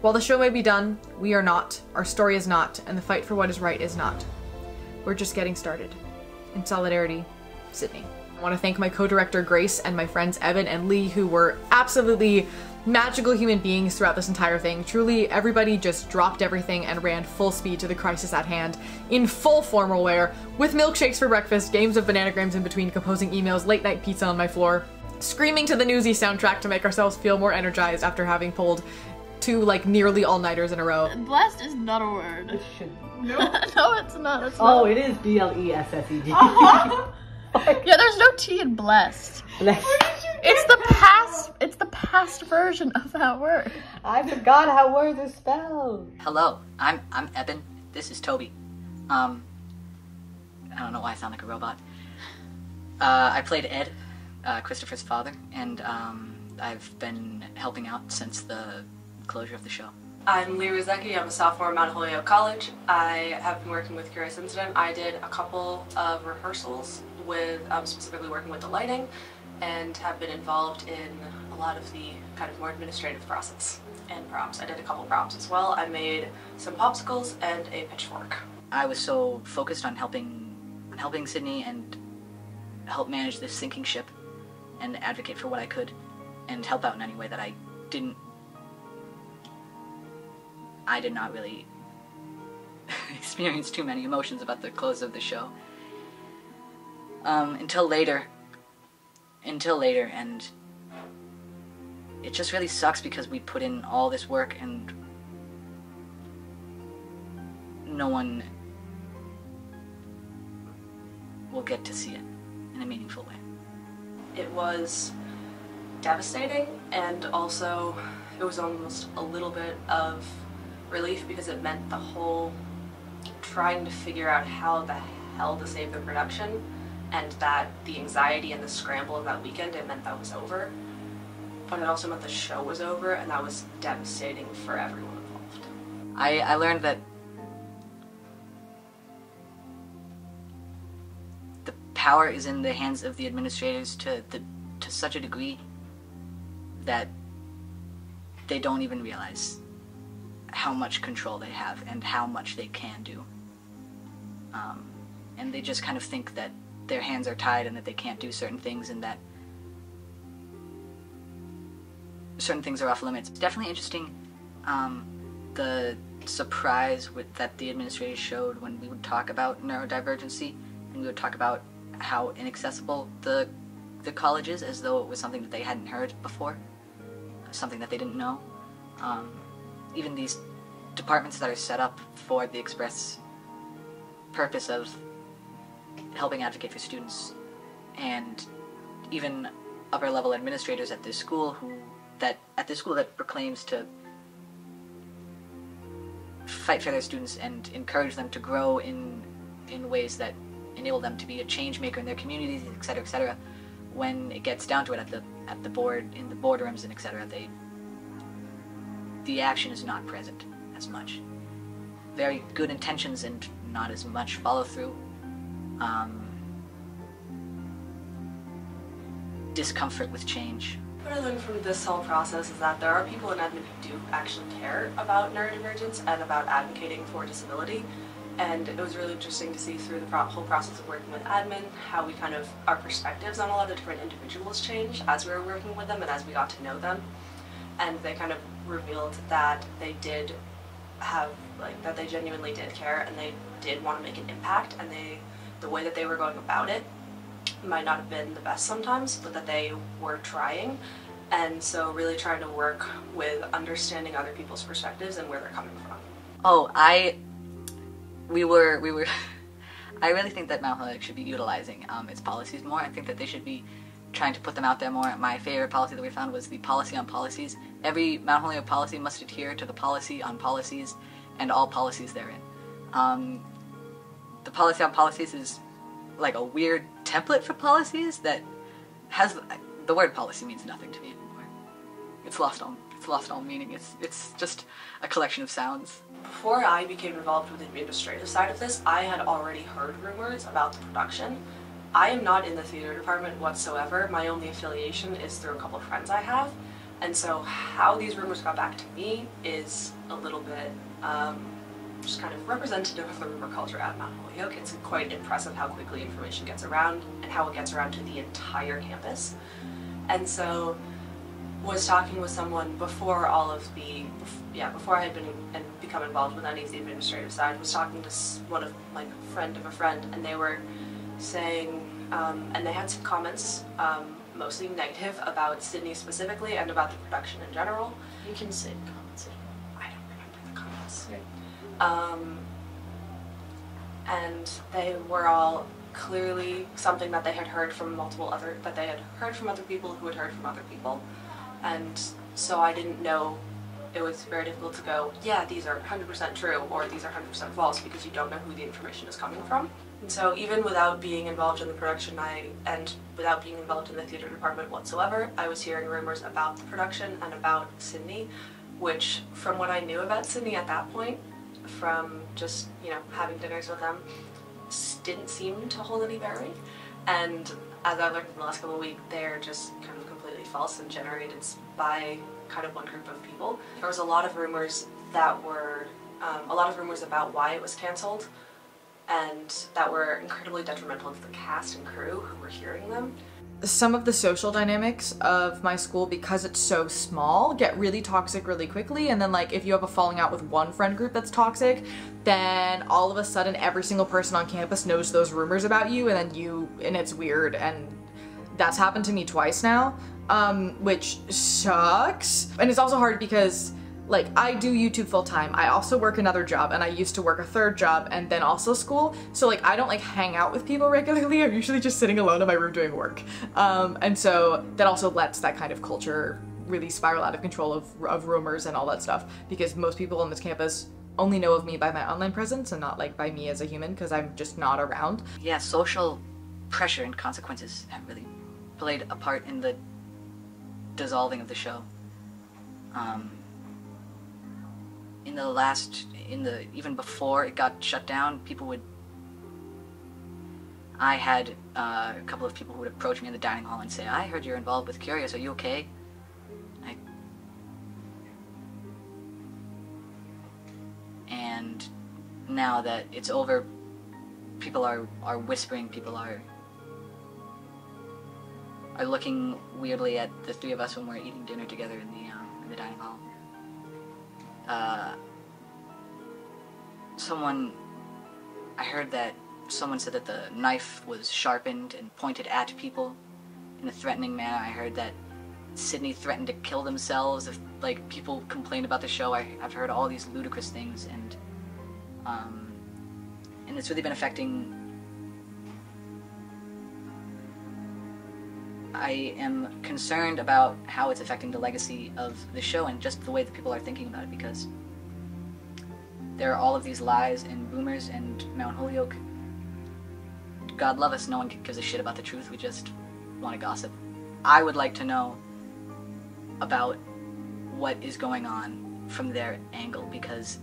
While the show may be done, we are not, our story is not, and the fight for what is right is not. We're just getting started. In solidarity, Sydney. I want to thank my co-director Grace and my friends Eben and Lee who were absolutely magical human beings throughout this entire thing. Truly, everybody just dropped everything and ran full speed to the crisis at hand in full formal wear, with milkshakes for breakfast, games of bananagrams in between, composing emails, late night pizza on my floor, screaming to the Newsies soundtrack to make ourselves feel more energized after having pulled two like nearly all nighters in a row. Blessed is not a word. It should. No, no, it's not. It's Oh, not. it is B L E S S E D. Yeah, there's no T in blessed. Bless. It's the past. It's the past version of that word. I forgot how words are spelled. Hello, I'm I'm Eben. This is Toby. Um, I don't know why I sound like a robot. Uh, I played Ed, uh, Christopher's father, and um, I've been helping out since the closure of the show. I'm Lee Rusiecki. I'm a sophomore at Mount Holyoke College. I have been working with Curious Incident. I did a couple of rehearsals with um, specifically working with the lighting and have been involved in a lot of the kind of more administrative process and props. I did a couple props as well. I made some popsicles and a pitchfork. I was so focused on helping on helping Sydney and help manage this sinking ship and advocate for what I could and help out in any way that I didn't I did not really experience too many emotions about the close of the show. Um, until later. Until later and it just really sucks because we put in all this work and no one will get to see it in a meaningful way. It was devastating and also it was almost a little bit of relief because it meant the whole trying to figure out how the hell to save the production and that the anxiety and the scramble of that weekend it meant that was over. But it also meant the show was over and that was devastating for everyone involved. I, I learned that the power is in the hands of the administrators to the, to such a degree that they don't even realize how much control they have and how much they can do. Um, and they just kind of think that their hands are tied and that they can't do certain things and that certain things are off limits. It's definitely interesting um, the surprise with, that the administrators showed when we would talk about neurodivergency and we would talk about how inaccessible the the college is as though it was something that they hadn't heard before, something that they didn't know. Um, even these departments that are set up for the express purpose of helping advocate for students and even upper level administrators at this school who that at this school that proclaims to fight for their students and encourage them to grow in in ways that enable them to be a change maker in their communities, et cetera, et cetera. When it gets down to it at the at the board in the boardrooms and et cetera, they the action is not present as much. Very good intentions and not as much follow through. Um, discomfort with change. What I learned from this whole process is that there are people in admin who do actually care about neurodivergence and about advocating for disability. And it was really interesting to see through the whole process of working with admin how we kind of, our perspectives on a lot of different individuals changed as we were working with them and as we got to know them. And they kind of revealed that they did have, like, that they genuinely did care and they did want to make an impact and they, the way that they were going about it might not have been the best sometimes, but that they were trying. And so really trying to work with understanding other people's perspectives and where they're coming from. Oh, I we were we were I really think that Mount Holyoke should be utilizing um, its policies more. I think that they should be trying to put them out there more. My favorite policy that we found was the policy on policies. Every Mount Holyoke policy must adhere to the policy on policies and all policies therein. Um, the policy on policies is like a weird template for policies that has the word policy means nothing to me anymore. It's lost all it's lost all meaning. It's it's just a collection of sounds. Before I became involved with the administrative side of this, I had already heard rumors about the production. I am not in the theater department whatsoever. My only affiliation is through a couple of friends I have. And so how these rumors got back to me is a little bit um, just kind of representative of the rumor culture at Mount Holyoke. It's quite impressive how quickly information gets around and how it gets around to the entire campus. And so was talking with someone before all of the, yeah, before I had been and become involved with any of the administrative side. Was talking to one of like friend of a friend, and they were saying, um, and they had some comments, um, mostly negative about Sydney specifically and about the production in general. You can say comments. I don't remember the comments. Um, and they were all clearly something that they had heard from multiple other that they had heard from other people who had heard from other people and so i didn't know it was very difficult to go yeah these are 100% true or these are 100% false because you don't know who the information is coming from and so even without being involved in the production i and without being involved in the theater department whatsoever i was hearing rumors about the production and about sydney which from what i knew about sydney at that point from just you know having dinners with them didn't seem to hold any bearing. And as i learned in the last couple of weeks they're just kind of completely false and generated by kind of one group of people. There was a lot of rumors that were um, a lot of rumors about why it was canceled and that were incredibly detrimental to the cast and crew who were hearing them. Some of the social dynamics of my school because it's so small get really toxic really quickly and then like if you have a falling out with one friend group that's toxic then all of a sudden every single person on campus knows those rumors about you and then you and it's weird and that's happened to me twice now um which sucks. And it's also hard because like I do YouTube full time. I also work another job and I used to work a third job and then also school. So like I don't like hang out with people regularly. I'm usually just sitting alone in my room doing work. Um, and so that also lets that kind of culture really spiral out of control of, of rumors and all that stuff because most people on this campus only know of me by my online presence and not like by me as a human because I'm just not around. Yeah, social pressure and consequences have really played a part in the dissolving of the show. Um, in the last, in the even before it got shut down, people would. I had uh, a couple of people who would approach me in the dining hall and say, "I heard you're involved with Curious. Are you okay?" I, and now that it's over, people are are whispering. People are are looking weirdly at the three of us when we're eating dinner together in the um, in the dining hall. Uh, someone, I heard that someone said that the knife was sharpened and pointed at people in a threatening manner. I heard that Sydney threatened to kill themselves if like people complained about the show. I, I've heard all these ludicrous things and um, and it's really been affecting I am concerned about how it's affecting the legacy of the show and just the way that people are thinking about it because there are all of these lies and rumors and Mount Holyoke. God love us, no one gives a shit about the truth. We just want to gossip. I would like to know about what is going on from their angle because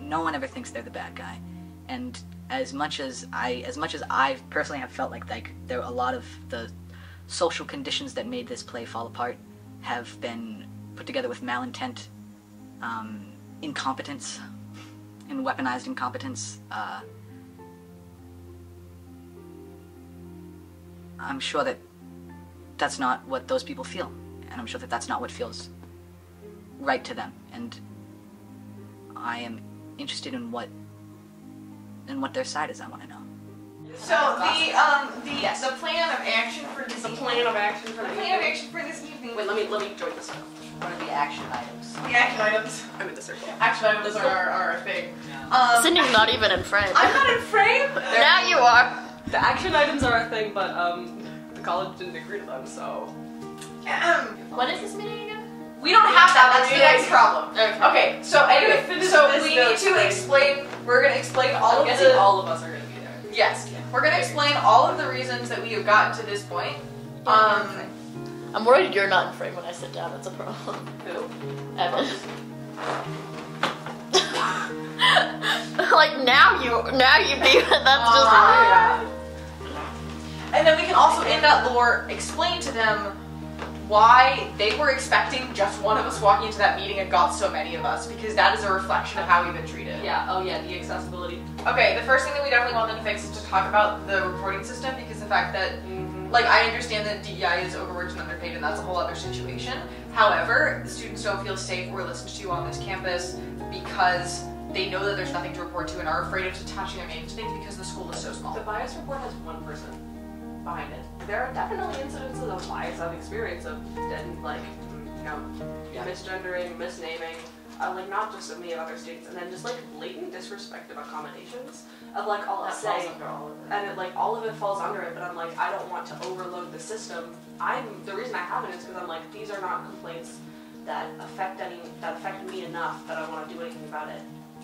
no one ever thinks they're the bad guy. And as much as I as much as I personally have felt like like there are a lot of the social conditions that made this play fall apart have been put together with malintent, um, incompetence, and weaponized incompetence. Uh, I'm sure that that's not what those people feel, and I'm sure that that's not what feels right to them. And I am interested in what in what their side is. I want to know. So the um the the plan of action for this The plan of action for the the plan of evening. action for this evening. Wait, let me let me join this. What are the action items? The action items. I'm in the circle. Action items are, are a thing. Um, Sydney's not even in frame. I'm not in frame. now you are. The action items are a thing, but um, the college didn't agree to them, so. When is this meeting again? We don't have that. That's the next problem. Okay. Okay, so anyway, so we need to explain. We're gonna explain all I'm of guessing the. all of us are gonna be there. Yes, we're gonna explain all of the reasons that we have gotten to this point. Um, I'm worried you're not in frame when I sit down. That's a problem. Who? Eben. like now you now you be that's just Ah. And then we can also in that lore explain to them why they were expecting just one of us walking into that meeting and got so many of us because that is a reflection of how we've been treated. Yeah. Oh yeah. The accessibility. Okay, the first thing that we definitely want them to fix is to talk about the reporting system because the fact that mm-hmm. Like, I understand that DEI is overworked and underpaid, and that's a whole other situation. However, the students don't feel safe or listened to on this campus because they know that there's nothing to report to and are afraid of attaching their name to things because the school is so small. The bias report has one person behind it. There are definitely incidences of bias I've experienced of like you know misgendering, misnaming, uh, like not just of me of other students, and then just like blatant disrespect of accommodations of like all I'll That say, falls under all of it. and it, like all of it falls under it. But I'm like I don't want to overload the system. I'm the reason I haven't is because I'm like these are not complaints that affect any that affect me enough that I want to do anything about it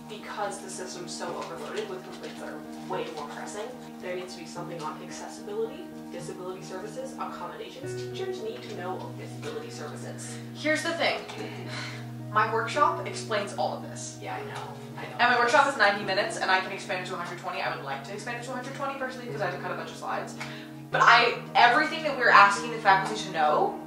because the system's so overloaded with complaints that are way more pressing. There needs to be something on accessibility, disability services, accommodations. Teachers need to know of disability services. Here's the thing. My workshop explains all of this. Yeah, I know. I know. And my workshop is 90 minutes, and I can expand it to 120. I would like to expand it to 120 personally because I have to cut a bunch of slides. But I, everything that we're asking the faculty to know,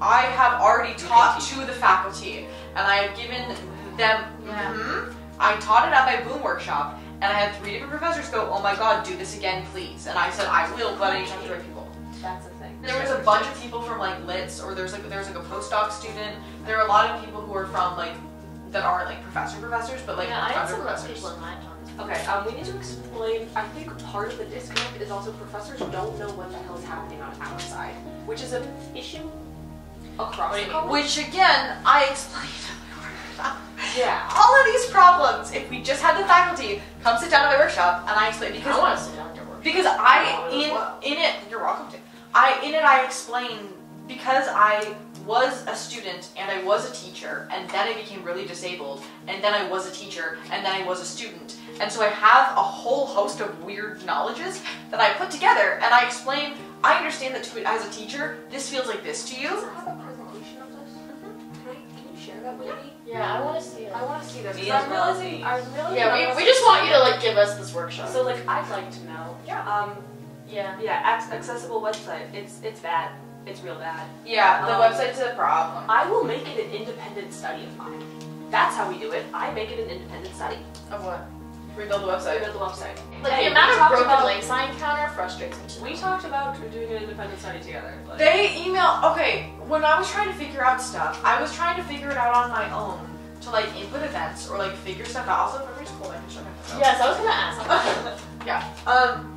I have already taught to the faculty, and I have given them. Mhm. I taught it at my Boom workshop, and I had three different professors go, "Oh my God, do this again, please." And I said, "I will," but I need to have the right people. That's. There was a bunch of people from like Lits, or there's like there's like a postdoc student. There are a lot of people who are from like that aren't like professor professors, but like yeah, I had some professors. people in my. Okay, um, we need to explain. I think part of the disconnect is also professors don't know what the hell is happening on our side, which is an issue across the college. Which again, I explained. Yeah. All of these problems, if we just had the faculty come sit down at my workshop and I explain because I want to sit down at your work. because I I in well. in it you're welcome to. I in it I explain because I was a student and I was a teacher and then I became really disabled and then I was a teacher and then I was a student and so I have a whole host of weird knowledges that I put together and I explain. I understand that to, as a teacher this feels like this to you. Does it have a presentation of this? Can I? Can you share that with me? Yeah, I want to see it. I want to see this. Me 'cause as I'm well, realizing. I'm realizing. Yeah, we, we just want you to like give us this workshop. So like, I'd like to know. Yeah. Um. Yeah. Yeah. Ac- accessible website. It's it's bad. It's real bad. Yeah, the Um, website's a problem. I will make it an independent study of mine. That's how we do it. I make it an independent study. Of what? Rebuild the website. Rebuild the website. Like Hey, the amount we of broken about- links I encounter frustrates me. We talked about doing an independent study together. But They email. Okay, when I was trying to figure out stuff, I was trying to figure it out on my own to like input events or like figure stuff out. Also, memory's cool. I can show myself. Yes, I was gonna ask. yeah. Um.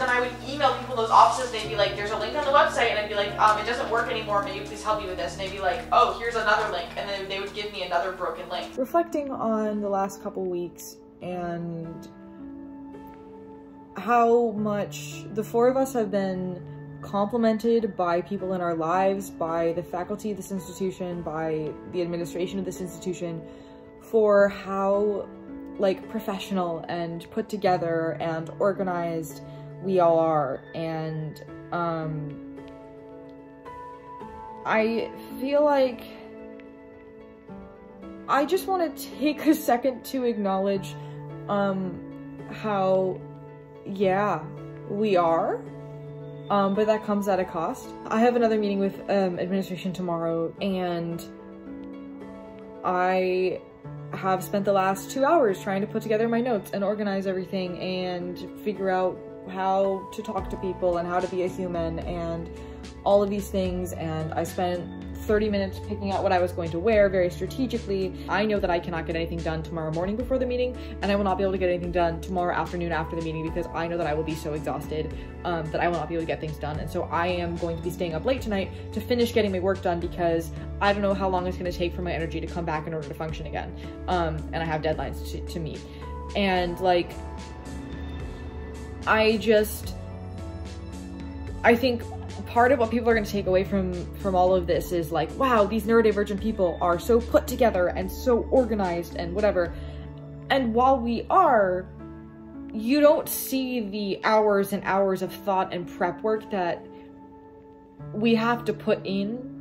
Then I would email people those offices. They'd be like, "There's a link on the website," and I'd be like, "Um, it doesn't work anymore. Maybe please help me with this." And they'd be like, "Oh, here's another link," and then they would give me another broken link. reflecting on the last couple weeks and how much the four of us have been complimented by people in our lives, by the faculty of this institution, by the administration of this institution, for how like professional and put together and organized we all are and um I feel like I just want to take a second to acknowledge um how yeah, we are. Um but that comes at a cost. I have another meeting with um administration tomorrow and I have spent the last 2 hours trying to put together my notes and organize everything and figure out how to talk to people and how to be a human and all of these things and I spent 30 minutes picking out what I was going to wear very strategically. I know that I cannot get anything done tomorrow morning before the meeting, and I will not be able to get anything done tomorrow afternoon after the meeting because I know that I will be so exhausted um, that I will not be able to get things done. And so I am going to be staying up late tonight to finish getting my work done because I don't know how long it's going to take for my energy to come back in order to function again. Um, and I have deadlines to, to meet. And like, I just, I think part of what people are going to take away from from all of this is like wow these neurodivergent people are so put together and so organized and whatever. And while we are you don't see the hours and hours of thought and prep work that we have to put in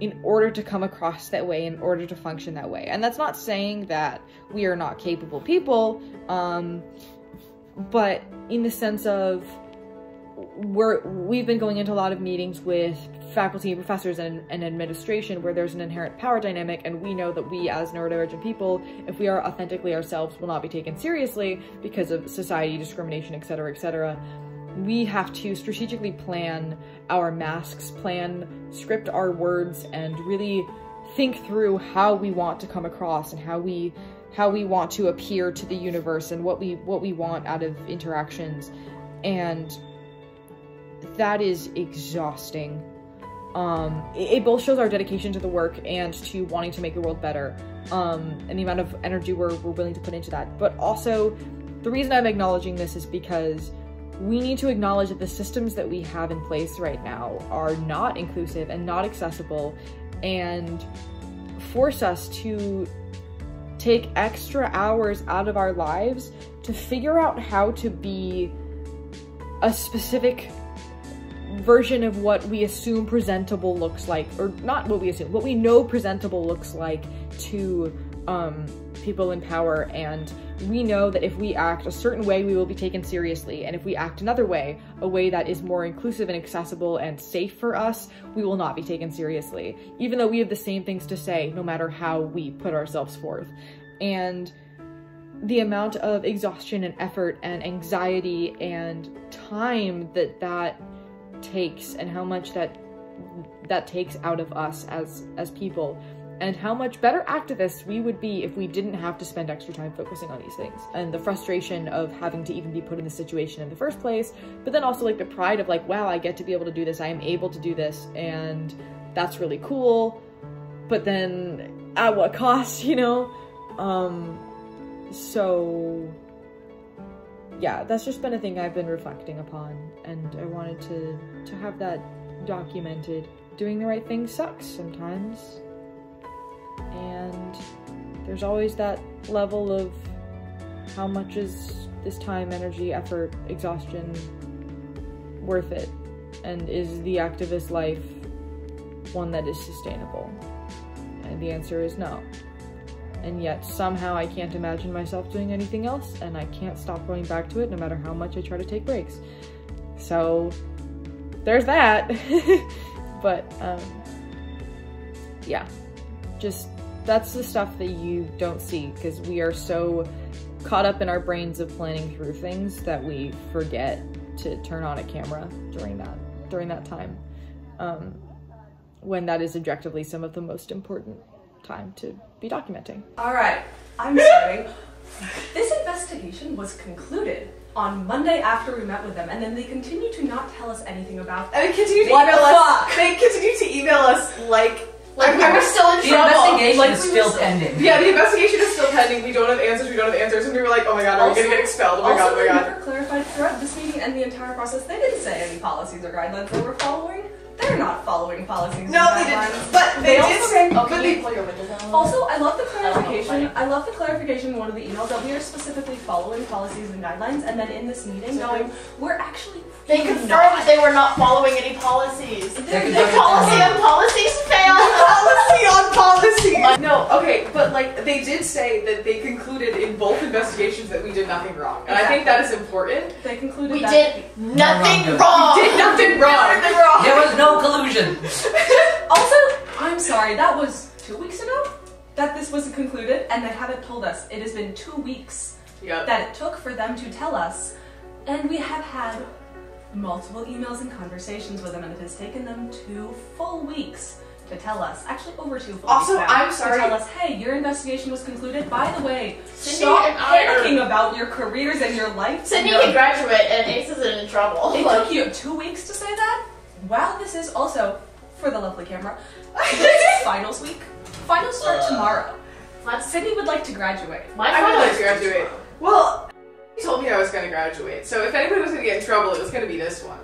in order to come across that way in order to function that way. And that's not saying that we are not capable people um but in the sense of we're we've been going into a lot of meetings with faculty professors and, and administration where there's an inherent power dynamic and we know that we as neurodivergent people if we are authentically ourselves will not be taken seriously because of society discrimination etc etc we have to strategically plan our masks plan script our words and really think through how we want to come across and how we how we want to appear to the universe and what we what we want out of interactions. And that is exhausting. Um it, it both shows our dedication to the work and to wanting to make the world better um and the amount of energy we're, we're willing to put into that. But also the reason i'm acknowledging this is because we need to acknowledge that the systems that we have in place right now are not inclusive and not accessible and force us to take extra hours out of our lives to figure out how to be a specific version of what we assume presentable looks like or not what we assume what we know presentable looks like to um, people in power and we know that if we act a certain way we will be taken seriously. And if we act another way a way that is more inclusive and accessible and safe for us we will not be taken seriously. Even though we have the same things to say no matter how we put ourselves forth. And the amount of exhaustion and effort and anxiety and time that that takes and how much that that takes out of us as as people and how much better activists we would be if we didn't have to spend extra time focusing on these things. And the frustration of having to even be put in this situation in the first place but then also like the pride of like wow i get to be able to do this. I am able to do this and that's really cool. But then at what cost you know? Um so yeah that's just been a thing i've been reflecting upon and i wanted to to have that documented. Doing the right thing sucks sometimes and there's always that level of how much is this time, energy, effort, exhaustion worth it? And is the activist life one that is sustainable? And the answer is no. And yet somehow I can't imagine myself doing anything else and I can't stop going back to it no matter how much I try to take breaks. So there's that. but um yeah just that's the stuff that you don't see because we are so caught up in our brains of planning through things that we forget to turn on a camera during that during that time um, when that is objectively some of the most important time to be documenting All right, I'm starting. this investigation was concluded on Monday after we met with them, and then they continue to not tell us anything about And they continue to What email the us. fuck? They continue to email us like Like we were still in The trouble. investigation Like is we still pending. Yeah, the investigation is still pending. We don't have answers. We don't have answers, and we were like, "Oh my god, are we gonna get expelled? Oh my god, oh my they god." never clarified throughout this meeting and the entire process. They didn't say any policies or guidelines they were following. They're not following policies. No, they didn't. But they did also, say- Oh, but they- you pull your window down? Also, I love the clarification. I love the clarification in one of the emails that we are specifically following policies and guidelines, and then in this meeting, knowing we're actually They confirmed that they were not following any policies. The policy on policies failed. policy on policy. No, okay, but like they did say that they concluded in both investigations that we did nothing wrong, and I think that is important. They concluded We that did nothing wrongdoing. wrong. We did nothing wrong. Nothing wrong. There was no collusion. Also, I'm sorry, that was two weeks ago that this was concluded, and they haven't told us. It has been two weeks Yep. that it took for them to tell us, and we have had multiple emails and conversations with them, and it has taken them two full weeks to tell us. Actually, over two full Also, weeks now, I'm sorry- To tell us, hey, your investigation was concluded. By the way, Cindy stop and I are- panicking about your careers and your life. and Sydney your- can graduate and Ace is in trouble. it Like, took you two weeks to say that? Wow, this is also, for the lovely camera, this is finals week. Finals start tomorrow. Sydney would like to graduate. My I would like to graduate. Well, he told me I was gonna graduate, so if anybody was gonna get in trouble, it was gonna be this one.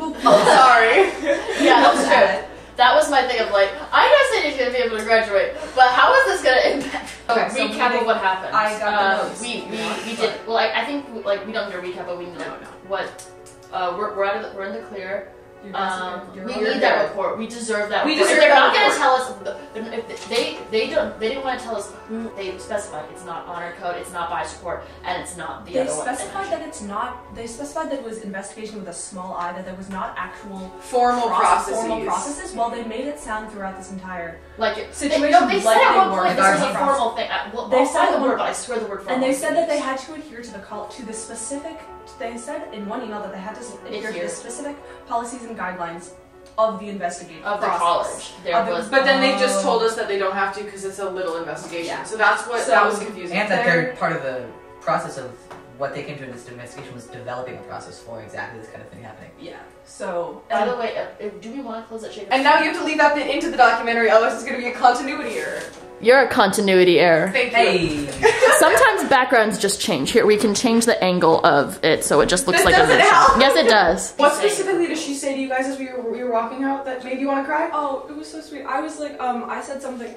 Oh, Sorry. Yeah, that's true. That was my thing of like, I know Sydney's gonna be able to graduate, but how is this gonna impact? Okay, so recap meeting- of what happened. I got the Um, notes. We we, we did well. I, I think like we don't need a recap, but we know what uh, we're we're, out of the, we're in the clear. Um, we need that report. We deserve that. We report. deserve if they're that not going report. to tell us, if they they don't they didn't want to tell us mm. they specified. It's not honor code. It's not bias support, and it's not the They other one. that specified that it's not. They specified that it was investigation with a small i. That there was not actual Formal process- Formal processes. processes. While they made it sound throughout this entire like it- situation They, no, they like said at they one were point this was a regarding formal thing. I, well, They I'll said the word, one- but I swear the word formal. And they said that they had to adhere to the call to the specific. They said in one email that they had to adhere to the specific policies and guidelines of the investigation Of the process. college. There Of the- was- But then they just Oh. told us that they don't have to because it's a little investigation. So that's what that was confusing. And that they're part of the process of what they came to in this investigation was developing a process for exactly this kind of thing happening. Yeah. So. By the way, uh, uh, do we want to close that shaker? And now you have to leave that bit into the documentary, otherwise it's going to be a continuity error. You're a continuity error. Thank you. Sometimes backgrounds just change. Here, we can change the angle of it so it just looks This like a doesn't mission. help. Yes, it does. What specifically does she say to you guys as we were, we were walking out that made you want to cry? Oh, it was so sweet. I was like, um, I said something.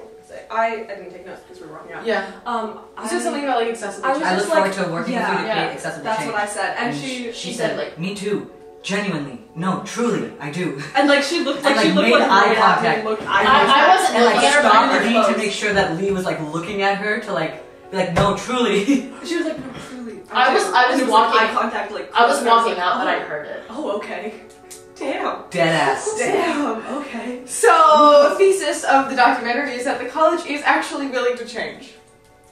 I, I didn't take notes because we were walking out. Yeah. Um, You said something about like accessible. I was I just look like, forward to working yeah, with you to yeah, create accessible That's change. what I said, and, she she said like me too. Genuinely, no, truly, I do. And like she looked And, like she looked made like eye right contact. looked eye like, contact. I wasn't and like looking at her, stopped really Lee to make sure that Lee was like looking at her to like be like, no, truly. She was like, no, truly. I was I was And it walking. like eye contact, like I was close, I was walking like, out, but I oh. heard it. Oh, okay. Damn. Dead ass. Damn. Okay. So, thesis of the documentary is that the college is actually willing to change.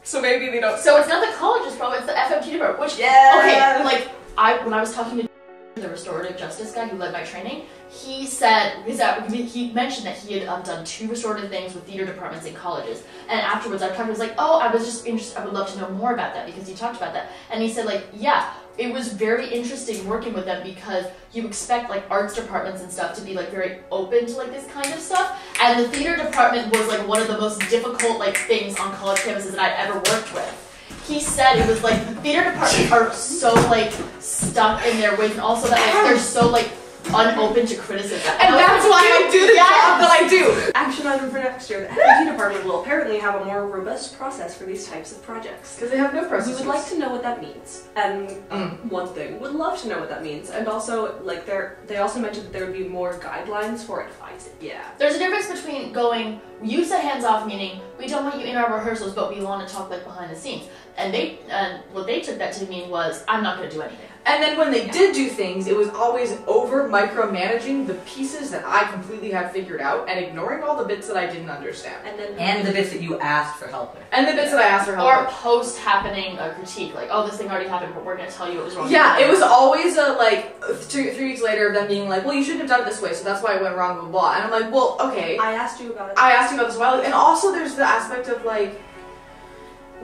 So maybe they don't. So it's not the college's problem; it's the FMT department. Which Yeah. okay, like I when I was talking to the restorative justice guy who led my training, he said that he mentioned that he had um, done two restorative things with theater departments in colleges, and afterwards I I was like, oh, I was just interested. I would love to know more about that because he talked about that, and he said like, yeah. It was very interesting working with them because you expect like arts departments and stuff to be like very open to like this kind of stuff, and the theater department was like one of the most difficult like things on college campuses that I've ever worked with he said it was like the theater departments are so like stuck in their ways and also that like they're so like unopen to criticism. And I that's like, why I do the yes! job that I do. Action item for next year. The FMT department will apparently have a more robust process for these types of projects. Because they have no process. We would like to know what that means. And um, one thing, would love to know what that means. And also, like, there, they also mentioned that there would be more guidelines for advising. Yeah. There's a difference between going, you said hands off, meaning we don't want you in our rehearsals, but we want to talk like behind the scenes. And they, and what they took that to mean was, I'm not going to do anything. And then when they did do things, it was always over micromanaging the pieces that I completely had figured out and ignoring all the bits that I didn't understand. And then and the bits that you asked for help with. And the bits that I asked for help Or with. post happening a critique, like, oh, this thing already happened, but we're going to tell you it was wrong. Yeah, it was always a like three, three weeks later of them being like, well, you shouldn't have done it this way, so that's why it went wrong, blah, blah, blah. And I'm like, well, okay. I asked you about it. I asked you about this a while. And also there's the aspect of like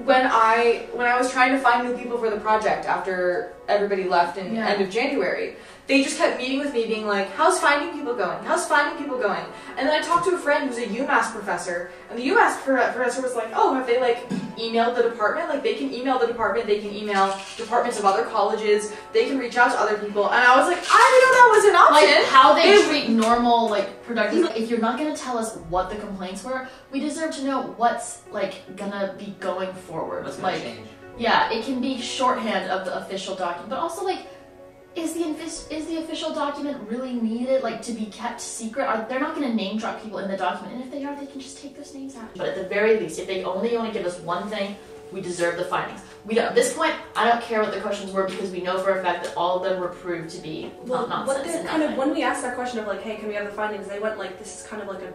when I when I was trying to find new people for the project after everybody left in Yeah. end of January, they just kept meeting with me being like, How's finding people going? How's finding people going? And then I talked to a friend who's a UMass professor, and the UMass professor was like, Oh, have they like emailed the department? Like they can email the department, they can email departments of other colleges, they can reach out to other people. And I was like, I didn't know that was an option. Like how they They- treat normal like productive. If you're not gonna tell us what the complaints were, we deserve to know what's like gonna be going forward. What's gonna like, change? yeah, it can be shorthand of the official document, but also like, is the is the official document really needed like to be kept secret? Are they're not gonna name drop people in the document, and if they are, they can just take those names out. But at the very least, if they only want to give us one thing. We deserve the findings. We don't, at this point, I don't care what the questions were because we know for a fact that all of them were proved to be Well, not what nonsense. they're kind of when we asked that question of like, hey, can we have the findings? They went like, this is kind of like a.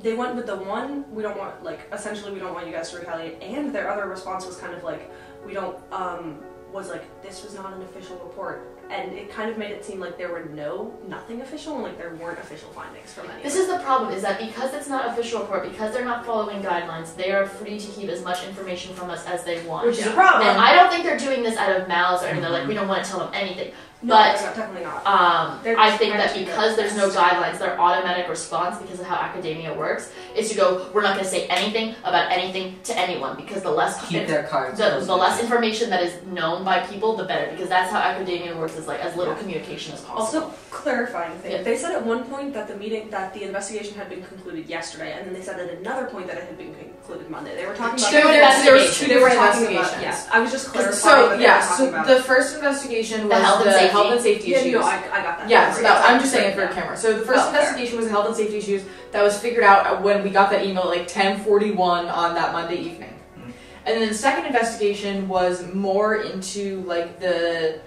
They went with the one we don't want like essentially we don't want you guys to retaliate, and their other response was kind of like we don't um was like this was not an official report, and it kind of made it seem like there were no nothing official and like there weren't official findings from any. This is the problem, is that because it's not official report, because they're not following guidelines, they are free to keep as much information from us as they want. Which is a problem. And I don't think they're doing this out of malice or anything. Like we don't want to tell them anything. No, but they're definitely not. Um, I think that because there's no best. guidelines, their automatic response, because of how academia works, is to go, we're not going to say anything about anything to anyone because the less Keep their cards the, the less information that is known by people, the better. Because that's how academia works, is like as little communication as possible. Also, clarifying thing. Yeah. They said at one point that the meeting, that the investigation had been concluded yesterday, and then they said at another point that it had been con- included Monday. They were talking about Two different- there was two They were different talking about- investigations. Yeah, I was just clarifying. So what they yeah, were talking so about. the first investigation was The health and safety. health and safety Yeah, issues. no, I- I got that. Yeah, so that, I'm just saying it for yeah. camera. So the first Oh, fair. investigation was the health and safety issues that was figured out when we got that email at like 10:41 on that Monday evening. Mm-hmm. And then the second investigation was more into like the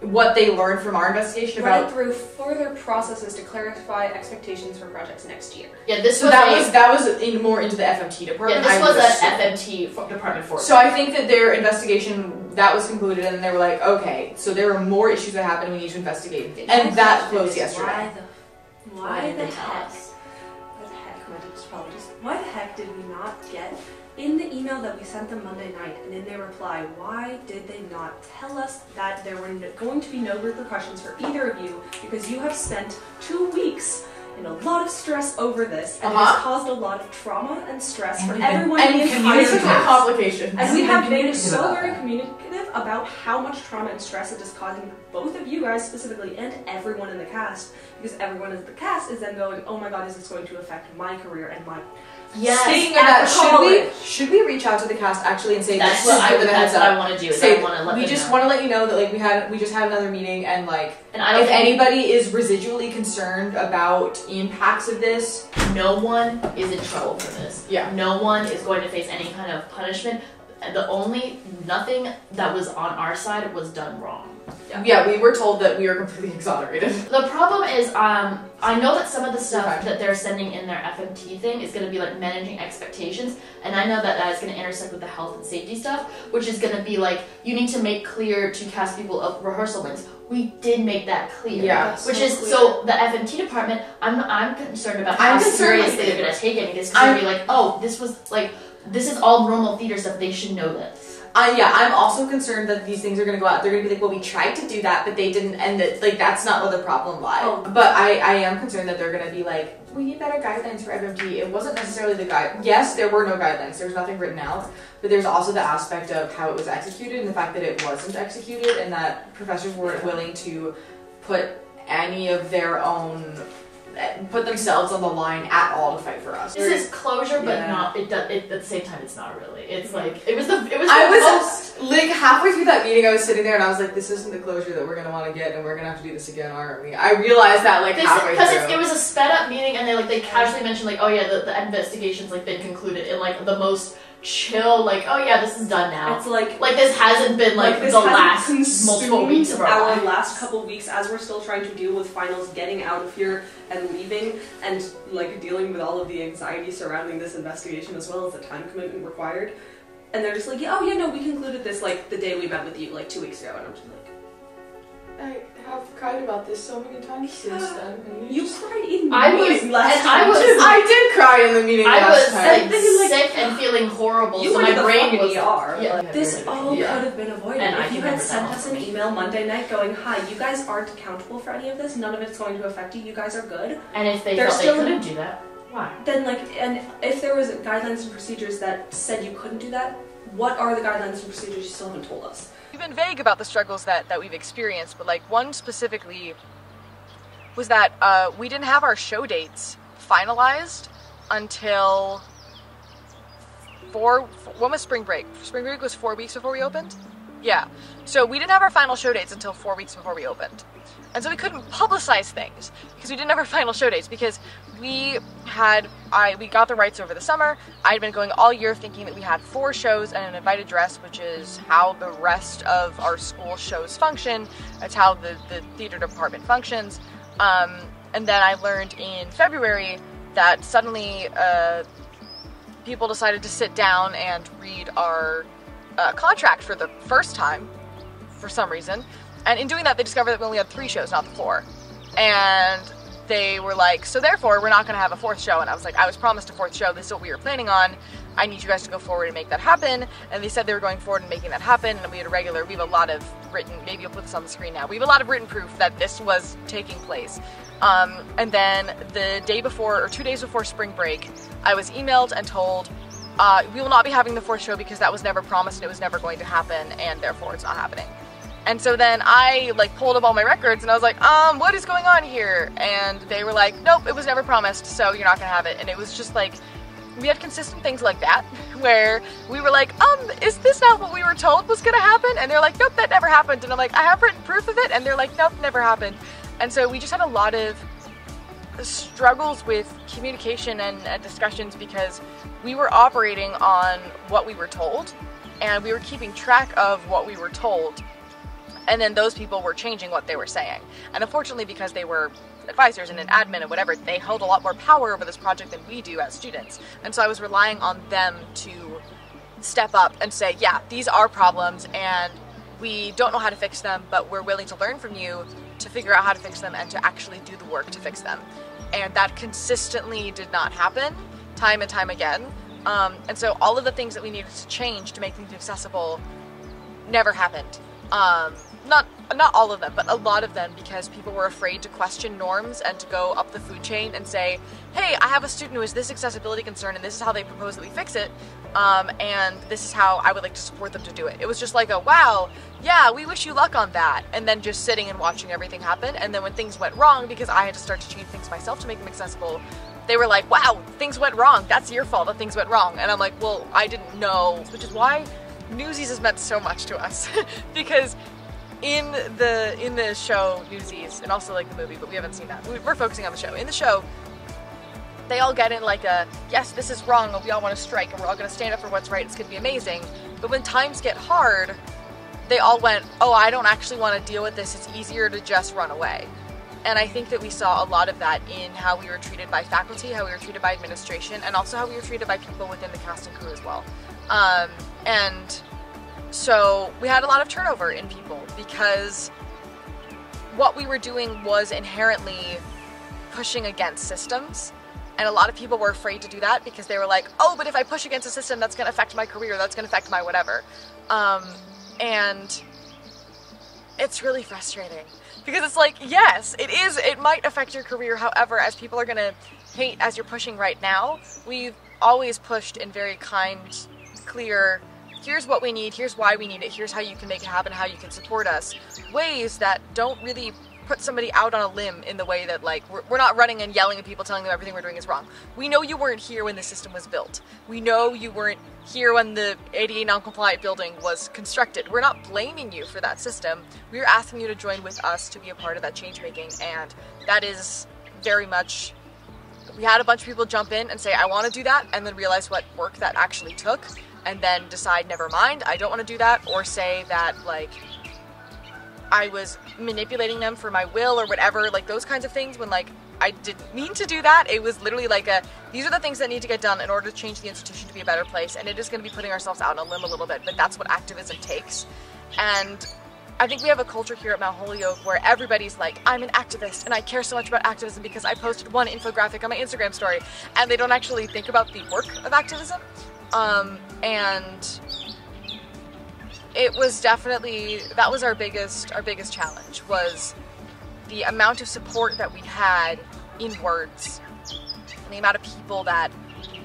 what they learned from our investigation Run about through further processes to clarify expectations for projects next year. Yeah, this so was that a- was that was in more into the FMT department. Yeah, this I was an. FMT department for. So I think that their investigation that was concluded, and they were like, okay, so there were more issues that happened. We need to investigate, and that closed yesterday. Why the, why did the they tell heck? us? Why the heck, my apologies. Why the heck did we not get in the email that we sent them Monday night and in their reply? Why did they not tell us that there were going to be no repercussions for either of you because you have spent two weeks. In a lot of stress over this, and it has Uh-huh. caused a lot of trauma and stress for And- everyone and in the entire class. complications. And we have been communicative so very communicative about how much trauma and stress it is causing both of you guys specifically and everyone in the cast because everyone in the cast is then going, oh my god, is this going to affect my career and my Yes. Speaking of that, should we should we reach out to the cast actually and say That's this? what I would- that's what I wanna do, is Say, I wanna let we just know. want to let you know that like we had we just had another meeting and like And I if think- anybody is residually concerned about impacts of this, no one is in trouble for this. Yeah. No one is going to face any kind of punishment. The only nothing that was on our side was done wrong. Yeah, we were told that we were completely exonerated. The problem is, um, I know that some of the stuff that they're sending in their FMT thing is going to be like managing expectations, and I know that that is going to intersect with the health and safety stuff, which is going to be like you need to make clear to cast people of rehearsal links. We did make that clear, Yeah. Which So is clear. so the FMT department. I'm I'm concerned about I'm how serious they're going to take it because it's going to be like, oh, this was like this is all normal theater stuff. They should know this. Uh, yeah, I'm also concerned that these things are going to go out. They're going to be like, well, we tried to do that, but they didn't, and that like that's not where the problem lies. Oh. But I, I am concerned that they're going to be like, we need better guidelines for FMT. It wasn't necessarily the guide. Yes, there were no guidelines. There's nothing written out, but there's also the aspect of how it was executed and the fact that it wasn't executed, and that professors weren't willing to put any of their own put themselves on the line at all to fight for us. This is closure, but Yeah. not it, does, it. At the same time, it's not really. It's like it was the it was. I the was most, like halfway through that meeting, I was sitting there and I was like, "This isn't the closure that we're gonna want to get, and we're gonna have to do this again, aren't we?" I realized that like halfway because it was a sped up meeting and they like they casually mentioned like oh yeah the, the investigation's like been concluded in like the most chill like oh yeah this is done now It's like like this hasn't been like, this the last multiple weeks of our, our lives. last couple weeks as we're still trying to deal with finals, getting out of here and leaving, and like dealing with all of the anxiety surrounding this investigation as well as the time commitment required. And they're just like, yeah, oh yeah, no, we concluded this like the day we met with you, like two weeks ago, and I'm just like, I have cried about this so many times since then. and you just- cried in I was meetings last and I time, was too. I did cry in the meeting I last was time. like, And then you're like- sick and feeling horrible You so went my to the brain fucking was ER. yeah This all Yeah. could have been avoided And I if you can had remember sent that us an email Monday night going, "Hi, you guys aren't accountable for any of this. None of it's going to affect you. You guys are good." and if they They're felt they still- couldn't do that why Then, like, and if there was guidelines and procedures that said you couldn't do that, what are the guidelines and procedures you still haven't told us? We've been vague about the struggles that, that we've experienced, but like one specifically was that uh, we didn't have our show dates finalized until four. When was spring break? Spring break was four weeks before we opened. Yeah, so we didn't have our final show dates until four weeks before we opened, and so we couldn't publicize things because we didn't have our final show dates because we had I we got the rights over the summer. I'd been going all year thinking that we had four shows and an invited dress, which is how the rest of our school shows function. That's how the, the theater department functions. Um, and then I learned in February that suddenly uh, people decided to sit down and read our uh, contract for the first time for some reason. And in doing that, they discovered that we only had three shows, not the four. And they were like, so therefore, we're not going to have a fourth show. And I was like, I was promised a fourth show. This is what we were planning on. I need you guys to go forward and make that happen. And they said they were going forward and making that happen. And we had a regular, we have a lot of written, maybe you'll put this on the screen now. We have a lot of written proof that this was taking place. Um, and then the day before, or two days before spring break, I was emailed and told, uh, we will not be having the fourth show because that was never promised and it was never going to happen, and therefore it's not happening. And so then I like pulled up all my records and I was like, um, what is going on here? And they were like, nope, it was never promised, so you're not gonna have it. And it was just like, we had consistent things like that where we were like, um, is this not what we were told was gonna happen? And they're like, nope, that never happened. And I'm like, I have written proof of it. And they're like, nope, never happened. And so we just had a lot of struggles with communication and, and discussions because we were operating on what we were told and we were keeping track of what we were told and then those people were changing what they were saying. And unfortunately because they were advisors and an admin and whatever they held a lot more power over this project than we do as students. And so i was relying on them to step up and say yeah these are problems and we don't know how to fix them but we're willing to learn from you to figure out how to fix them and to actually do the work to fix them. And that consistently did not happen time and time again. Um, and so all of the things that we needed to change to make things accessible never happened. Um, not not all of them, but a lot of them because people were afraid to question norms and to go up the food chain and say, "Hey, I have a student who has this accessibility concern, and this is how they propose that we fix it, um, and this is how I would like to support them to do it." It was just like a wow, yeah, we wish you luck on that, and then just sitting and watching everything happen. And then when things went wrong, because I had to start to change things myself to make them accessible, they were like, "Wow, things went wrong. That's your fault that things went wrong." And I'm like, "Well, I didn't know," which is why Newsies has meant so much to us because in the in the show Newsies and also like the movie, but we haven't seen that. We- We're focusing on the show. In the show, they all get in like a yes, this is wrong, we all want to strike, and we're all going to stand up for what's right. It's going to be amazing. But when times get hard, they all went, oh, I don't actually want to deal with this. It's easier to just run away. And I think that we saw a lot of that in how we were treated by faculty, how we were treated by administration, and also how we were treated by people within the cast and crew as well. Um, and so we had a lot of turnover in people because what we were doing was inherently pushing against systems. And a lot of people were afraid to do that because they were like, oh, but if I push against a system, that's going to affect my career, that's going to affect my whatever. Um, and it's really frustrating because it's like, yes, it is, it might affect your career. However, as people are going to hate as you're pushing right now, we've always pushed in very kind, clear, here's what we need, here's why we need it, here's how you can make it happen, how you can support us. Ways that don't really put somebody out on a limb in the way that like we're, we're not running and yelling at people telling them everything we're doing is wrong. We know you weren't here when the system was built. We know you weren't here when the ada non-compliant building was constructed. We're not blaming you for that system. We're asking you to join with us to be a part of that change making and that is very much we had a bunch of people jump in and say i want to do that and then realize what work that actually took and then decide never mind i don't want to do that or say that like I was manipulating them for my will or whatever, like those kinds of things when like I didn't mean to do that. It was literally like a these are the things that need to get done in order to change the institution to be a better place and it is going to be putting ourselves out on a limb a little bit, but that's what activism takes. And I think we have a culture here at Mount Holyoke where everybody's like, I'm an activist and I care so much about activism because I posted one infographic on my Instagram story, and they don't actually think about the work of activism. Um, and it was definitely that was our biggest our biggest challenge was the amount of support that we had in words and the amount of people that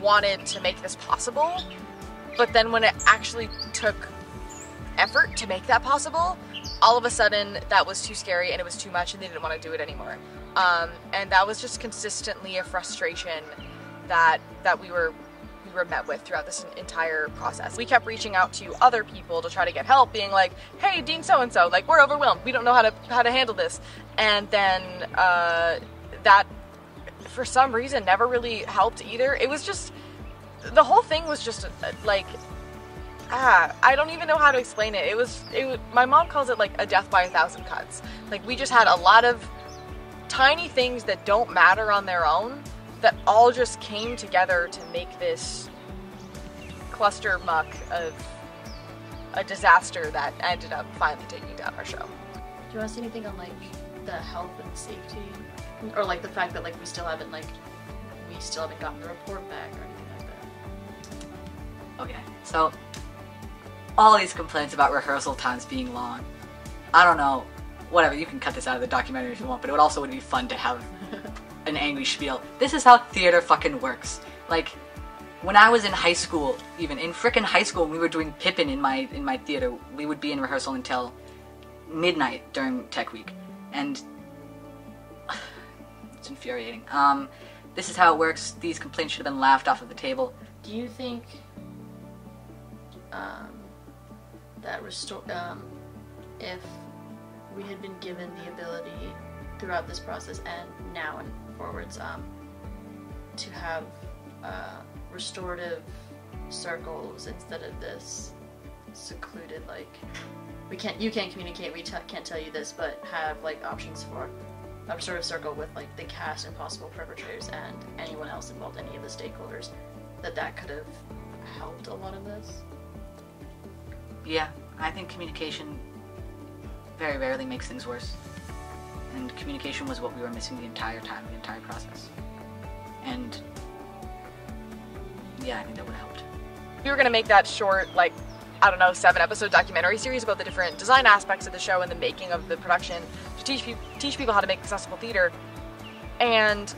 wanted to make this possible. But then when it actually took effort to make that possible all of a sudden that was too scary and it was too much and they didn't want to do it anymore. Um, and that was just consistently a frustration that that we were we were met with throughout this entire process. We kept reaching out to other people to try to get help, being like, "Hey, Dean so and so, like we're overwhelmed. We don't know how to how to handle this." And then uh, that, for some reason, never really helped either. It was just the whole thing was just uh, like. Ah, I don't even know how to explain it. It was, it. was- My mom calls it like a death by a thousand cuts. Like we just had a lot of tiny things that don't matter on their own that all just came together to make this cluster muck of a disaster that ended up finally taking down our show. Do you want to say anything on like the health and safety, or like the fact that like we still haven't like we still haven't gotten the report back or anything like that? Okay, so all these complaints about rehearsal times being long, I don't know, whatever, you can cut this out of the documentary if you want, but it would also would be fun to have an angry spiel. This is how theater fucking works. Like, when I was in high school, even in frickin' high school, we were doing Pippin in my in my theater, we would be in rehearsal until midnight during tech week, and It's infuriating. Um, this is how it works. These complaints should have been laughed off of the table. Do you think um, that restore um, if we had been given the ability throughout this process and now and forwards um, to have uh, restorative circles instead of this secluded like we can't you can't communicate we can't tell you this but have like options for a restorative circle with like the cast and possible perpetrators and anyone else involved any of the stakeholders that that could have helped a lot of this Yeah, I think communication very rarely makes things worse. And communication was what we were missing the entire time, the entire process. And yeah, I think that would have helped. we were gonna make that short, like, I don't know, seven episode documentary series about the different design aspects of the show and the making of the production to teach, pe- teach people how to make accessible theater. And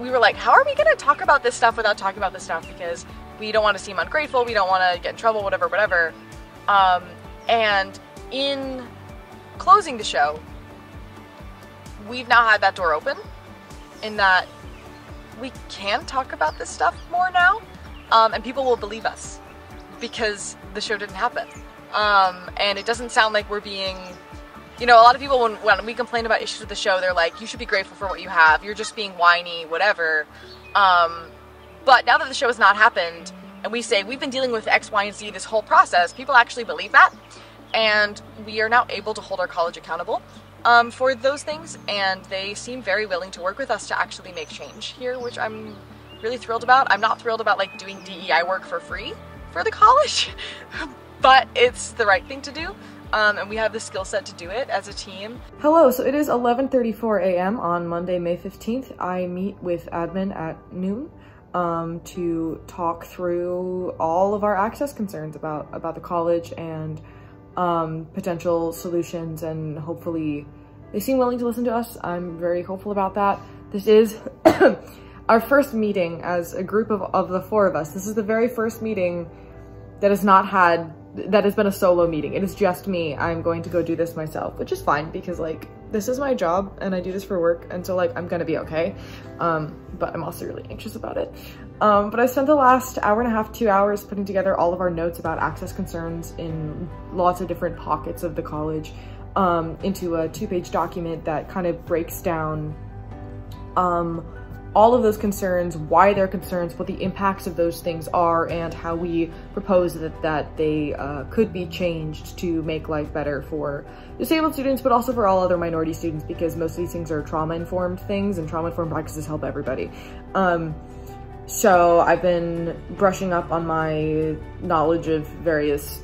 we were like, how are we gonna talk about this stuff without talking about this stuff? Because we don't wanna seem ungrateful, we don't wanna get in trouble, whatever, whatever. Um, and in closing the show, we've now had that door open in that we can talk about this stuff more now, um, and people will believe us because the show didn't happen. Um, and it doesn't sound like we're being, you know, a lot of people when, when we complain about issues with the show, they're like, you should be grateful for what you have. You're just being whiny, whatever. Um, but now that the show has not happened, and we say we've been dealing with X, Y, and Z this whole process, people actually believe that, and we are now able to hold our college accountable um, for those things, and they seem very willing to work with us to actually make change here, which I'm really thrilled about. I'm not thrilled about like doing DEI work for free for the college, but it's the right thing to do. Um, and we have the skill set to do it as a team. Hello, so it is 11:34 a.m. on Monday, May 15th. I meet with admin at noon um, to talk through all of our access concerns about about the college and um, potential solutions, and hopefully they seem willing to listen to us. I'm very hopeful about that. This is our first meeting as a group of, of the four of us. This is the very first meeting that has not had that has been a solo meeting. It is just me. I'm going to go do this myself, which is fine because like this is my job and I do this for work and so like I'm gonna be okay. Um, but I'm also really anxious about it. Um, but I spent the last hour and a half, two hours putting together all of our notes about access concerns in lots of different pockets of the college um, into a two-page document that kind of breaks down um, all of those concerns, why they're concerns, what the impacts of those things are, and how we propose that, that they uh, could be changed to make life better for disabled students, but also for all other minority students, because most of these things are trauma-informed things, and trauma-informed practices help everybody. Um, so I've been brushing up on my knowledge of various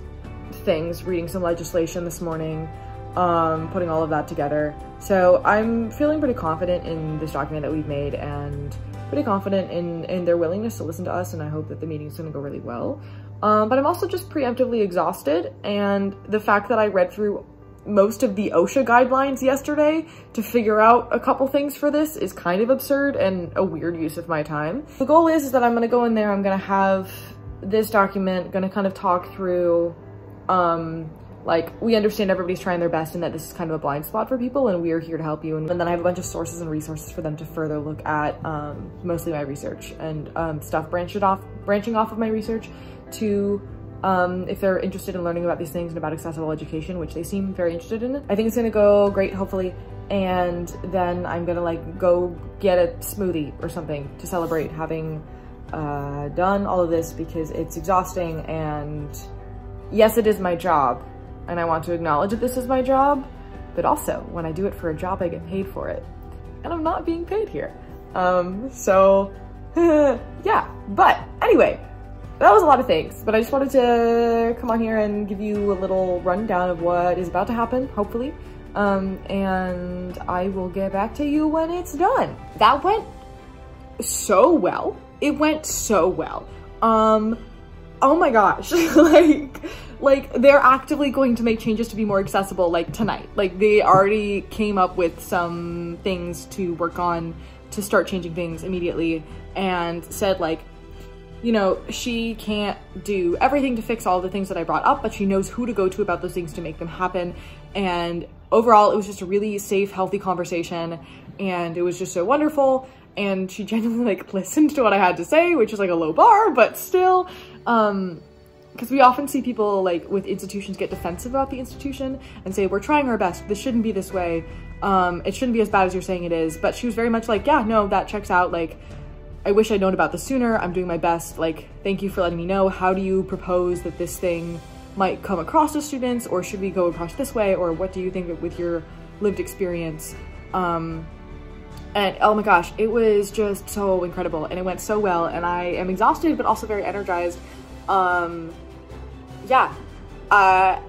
things, reading some legislation this morning, um, putting all of that together. So I'm feeling pretty confident in this document that we've made and pretty confident in, in their willingness to listen to us and I hope that the meeting's gonna go really well. Um, but I'm also just preemptively exhausted and the fact that I read through most of the OSHA guidelines yesterday to figure out a couple things for this is kind of absurd and a weird use of my time. The goal is, is that I'm gonna go in there, I'm gonna have this document, gonna kind of talk through um, like we understand everybody's trying their best and that this is kind of a blind spot for people and we are here to help you and, then I have a bunch of sources and resources for them to further look at um, mostly my research and um, stuff branched off branching off of my research to um, if they're interested in learning about these things and about accessible education which they seem very interested in. I think it's gonna go great hopefully and then I'm gonna like go get a smoothie or something to celebrate having uh, done all of this because it's exhausting and yes it is my job and I want to acknowledge that this is my job, but also when I do it for a job, I get paid for it. And I'm not being paid here. Um, so yeah, but anyway, that was a lot of things, but I just wanted to come on here and give you a little rundown of what is about to happen, hopefully. Um, and I will get back to you when it's done. That went so well. It went so well. Um, oh my gosh, like, like they're actively going to make changes to be more accessible like tonight. Like they already came up with some things to work on to start changing things immediately and said like, you know, she can't do everything to fix all the things that I brought up, but she knows who to go to about those things to make them happen. And overall, it was just a really safe, healthy conversation. and it was just so wonderful. And she genuinely like listened to what I had to say, which is like a low bar, but still. Um, because we often see people like with institutions get defensive about the institution and say we're trying our best. This shouldn't be this way. Um, it shouldn't be as bad as you're saying it is. But she was very much like yeah no that checks out. Like i wish i'd known about this sooner. I'm doing my best. Like thank you for letting me know. How do you propose that this thing might come across to students or should we go across this way or what do you think with your lived experience? Um, and oh my gosh it was just so incredible and it went so well and i am exhausted but also very energized. Um, yeah, uh,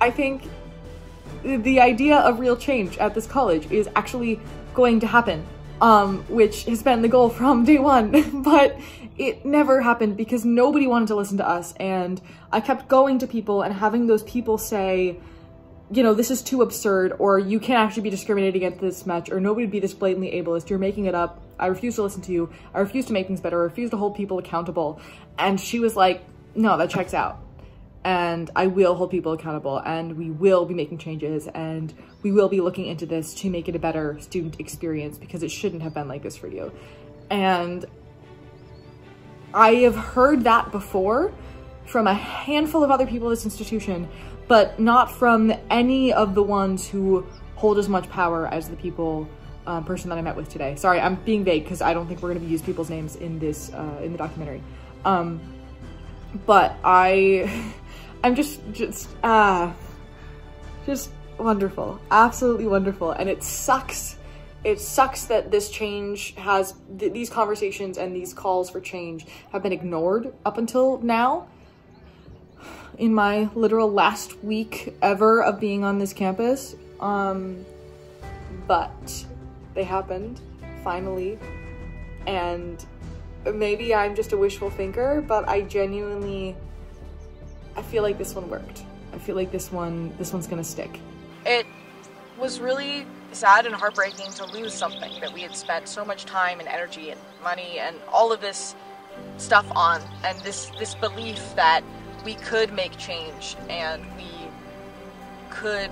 I think the idea of real change at this college is actually going to happen, um, which has been the goal from day one, but it never happened because nobody wanted to listen to us. And I kept going to people and having those people say, you know, this is too absurd, or you can't actually be discriminated against this much, or nobody would be this blatantly ableist, you're making it up. I refuse to listen to you. I refuse to make things better. I refuse to hold people accountable. And she was like, no, that checks out and I will hold people accountable and we will be making changes and we will be looking into this to make it a better student experience because it shouldn't have been like this for you. And I have heard that before from a handful of other people at this institution, but not from any of the ones who hold as much power as the people um, person that I met with today. Sorry, I'm being vague because I don't think we're going to use people's names in this uh, in the documentary. Um, but I I'm just, just, ah, uh, just wonderful. Absolutely wonderful. And it sucks. It sucks that this change has, th these conversations and these calls for change have been ignored up until now. In my literal last week ever of being on this campus. Um, but they happened, finally. And maybe I'm just a wishful thinker, but I genuinely I feel like this one worked. I feel like this one, this one's gonna stick. It was really sad and heartbreaking to lose something that we had spent so much time and energy and money and all of this stuff on and this this belief that we could make change and we could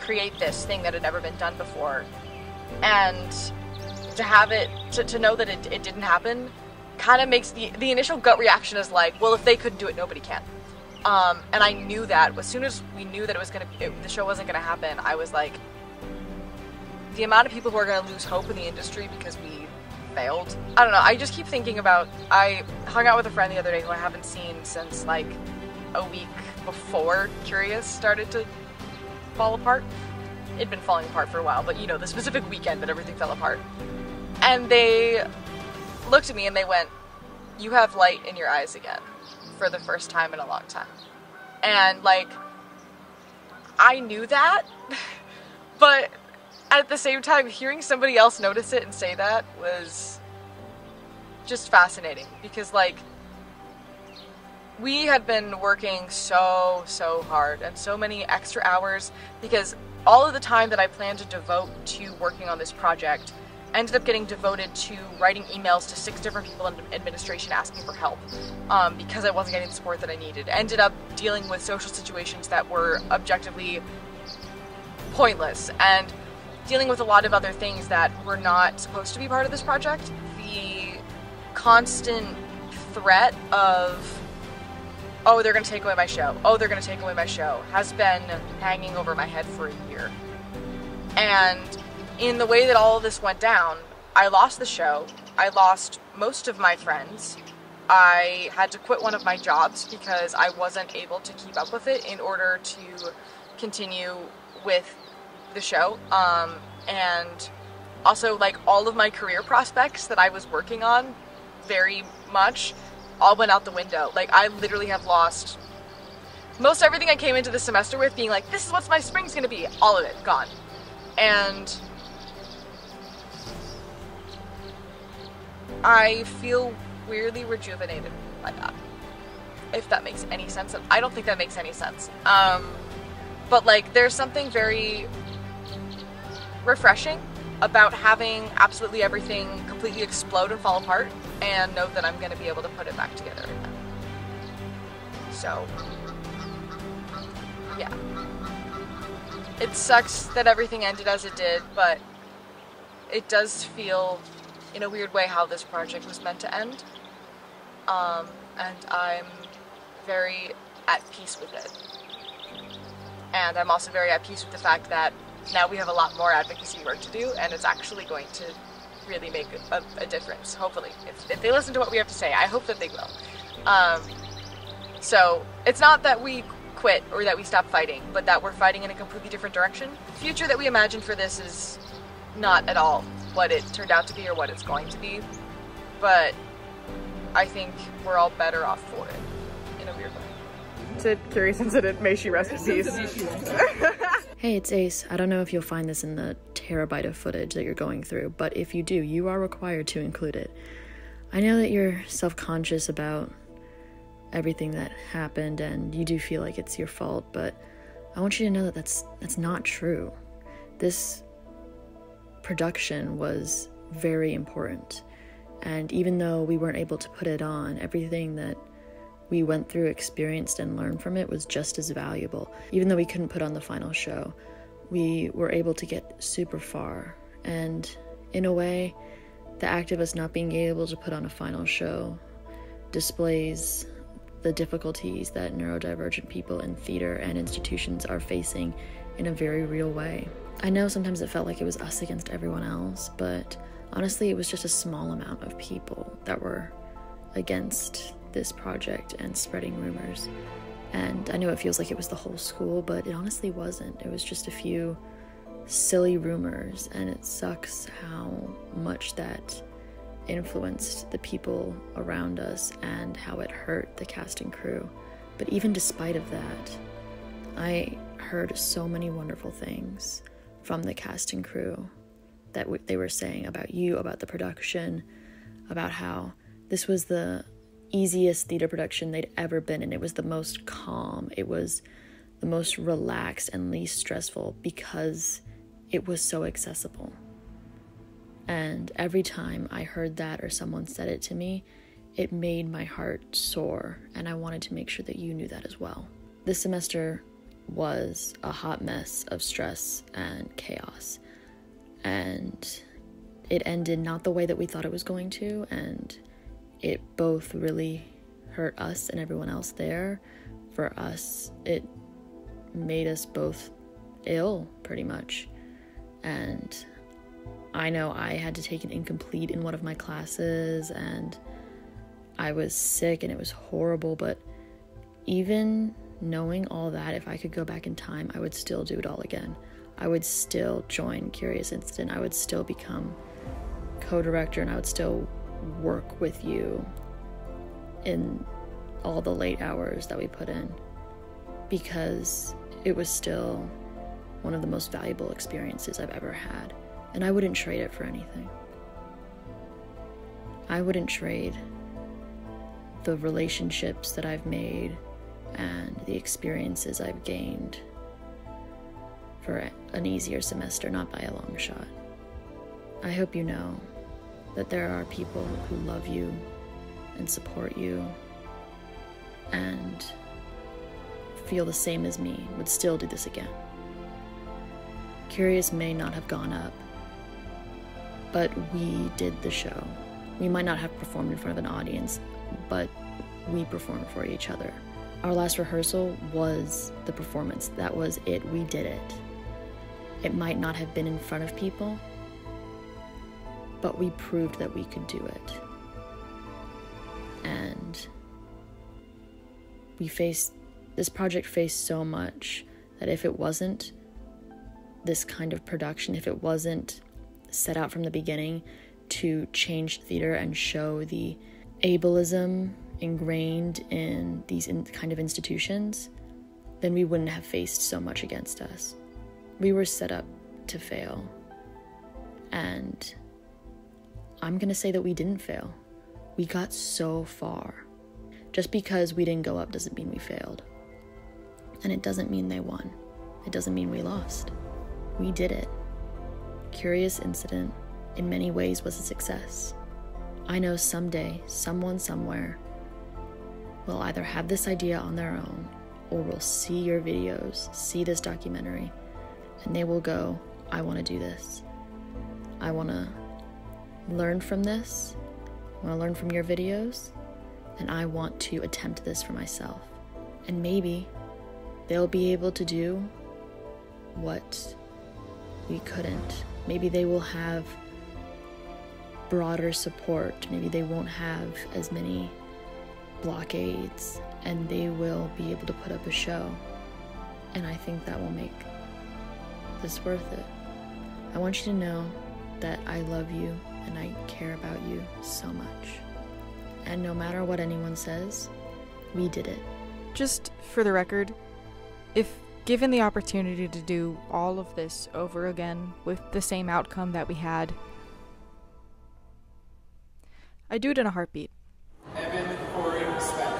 create this thing that had never been done before and to have it to, to know that it, it didn't happen kind of makes the the initial gut reaction is like, well, if they couldn't do it, nobody can. Um, and I knew that as soon as we knew that it was gonna, it, the show wasn't gonna happen. I was like, the amount of people who are gonna lose hope in the industry because we failed. I don't know. I just keep thinking about. I hung out with a friend the other day who I haven't seen since like a week before Curious started to fall apart. It'd been falling apart for a while, but you know, the specific weekend that everything fell apart. And they looked at me and they went, You have light in your eyes again for the first time in a long time. And like, I knew that, but at the same time, hearing somebody else notice it and say that was just fascinating because, like, we had been working so, so hard and so many extra hours because all of the time that I planned to devote to working on this project ended up getting devoted to writing emails to six different people in administration asking for help um, because I wasn't getting the support that I needed. Ended up dealing with social situations that were objectively pointless and dealing with a lot of other things that were not supposed to be part of this project. The constant threat of oh, they're going to take away my show. Oh, they're going to take away my show has been hanging over my head for a year. And in the way that all of this went down, I lost the show. I lost most of my friends. I had to quit one of my jobs because I wasn't able to keep up with it in order to continue with the show. Um, and also, like, all of my career prospects that I was working on very much all went out the window. Like, I literally have lost most everything I came into the semester with being like, this is what my spring's gonna be. All of it gone. And I feel weirdly rejuvenated by that. If that makes any sense. I don't think that makes any sense. Um, but like, there's something very refreshing about having absolutely everything completely explode and fall apart and know that I'm going to be able to put it back together again. So, yeah. it sucks that everything ended as it did, but it does feel, in a weird way, how this project was meant to end. Um, and I'm very at peace with it. And I'm also very at peace with the fact that now we have a lot more advocacy work to do, and it's actually going to really make a, a difference, hopefully. If, if, they listen to what we have to say, I hope that they will. Um, so it's not that we quit or that we stop fighting, but that we're fighting in a completely different direction. The future that we imagined for this is not at all what it turned out to be or what it's going to be, but I think we're all better off for it in a weird way. To Curious Incident, may she rest in peace. Hey, it's Ace. I don't know if you'll find this in the terabyte of footage that you're going through, but if you do, you are required to include it. I know that you're self conscious about everything that happened and you do feel like it's your fault, but I want you to know that that's, that's not true. This production was very important, and even though we weren't able to put it on, everything that we went through, experienced, and learned from it was just as valuable. Even though we couldn't put on the final show, we were able to get super far. And in a way, the act of us not being able to put on a final show displays the difficulties that neurodivergent people in theater and institutions are facing in a very real way. I know sometimes it felt like it was us against everyone else, but honestly, it was just a small amount of people that were against this project and spreading rumors. And I know it feels like it was the whole school, but it honestly wasn't. It was just a few silly rumors, and it sucks how much that influenced the people around us and how it hurt the cast and crew. But even despite of that, I heard so many wonderful things from the cast and crew that w- they were saying about you, about the production, about how this was the easiest theater production they'd ever been in. It was the most calm, it was the most relaxed and least stressful because it was so accessible. And every time I heard that or someone said it to me, it made my heart soar, and I wanted to make sure that you knew that as well. This semester was a hot mess of stress and chaos, and it ended not the way that we thought it was going to, and it both really hurt us and everyone else there. For us, it made us both ill, pretty much. And I know I had to take an incomplete in one of my classes, and I was sick and it was horrible, but even knowing all that, if I could go back in time, I would still do it all again. I would still join Curious Incident. I would still become co director and I would still work with you in all the late hours that we put in because it was still one of the most valuable experiences I've ever had, and I wouldn't trade it for anything. I wouldn't trade the relationships that I've made and the experiences I've gained for an easier semester, not by a long shot. I hope you know that there are people who love you and support you and feel the same as me would still do this again. Curious may not have gone up, but we did the show. We might not have performed in front of an audience, but we performed for each other. Our last rehearsal was the performance. That was it. We did it. It might not have been in front of people, but we proved that we could do it. And we faced, this project faced so much that if it wasn't this kind of production, if it wasn't set out from the beginning to change theater and show the ableism ingrained in these in kind of institutions, then we wouldn't have faced so much against us. We were set up to fail. And I'm going to say that we didn't fail. We got so far. Just because we didn't go up doesn't mean we failed. And it doesn't mean they won. It doesn't mean we lost. We did it. Curious Incident, in many ways, was a success. I know someday, someone somewhere will either have this idea on their own or will see your videos, see this documentary, and they will go, I want to do this. I want to learn from this. I want to learn from your videos, and I want to attempt this for myself. And maybe they'll be able to do what we couldn't. Maybe they will have broader support. Maybe they won't have as many blockades and they will be able to put up a show. And I think that will make this worth it. I want you to know that I love you and I care about you so much. And no matter what anyone says, we did it. Just for the record, if given the opportunity to do all of this over again with the same outcome that we had, I'd do it in a heartbeat expect.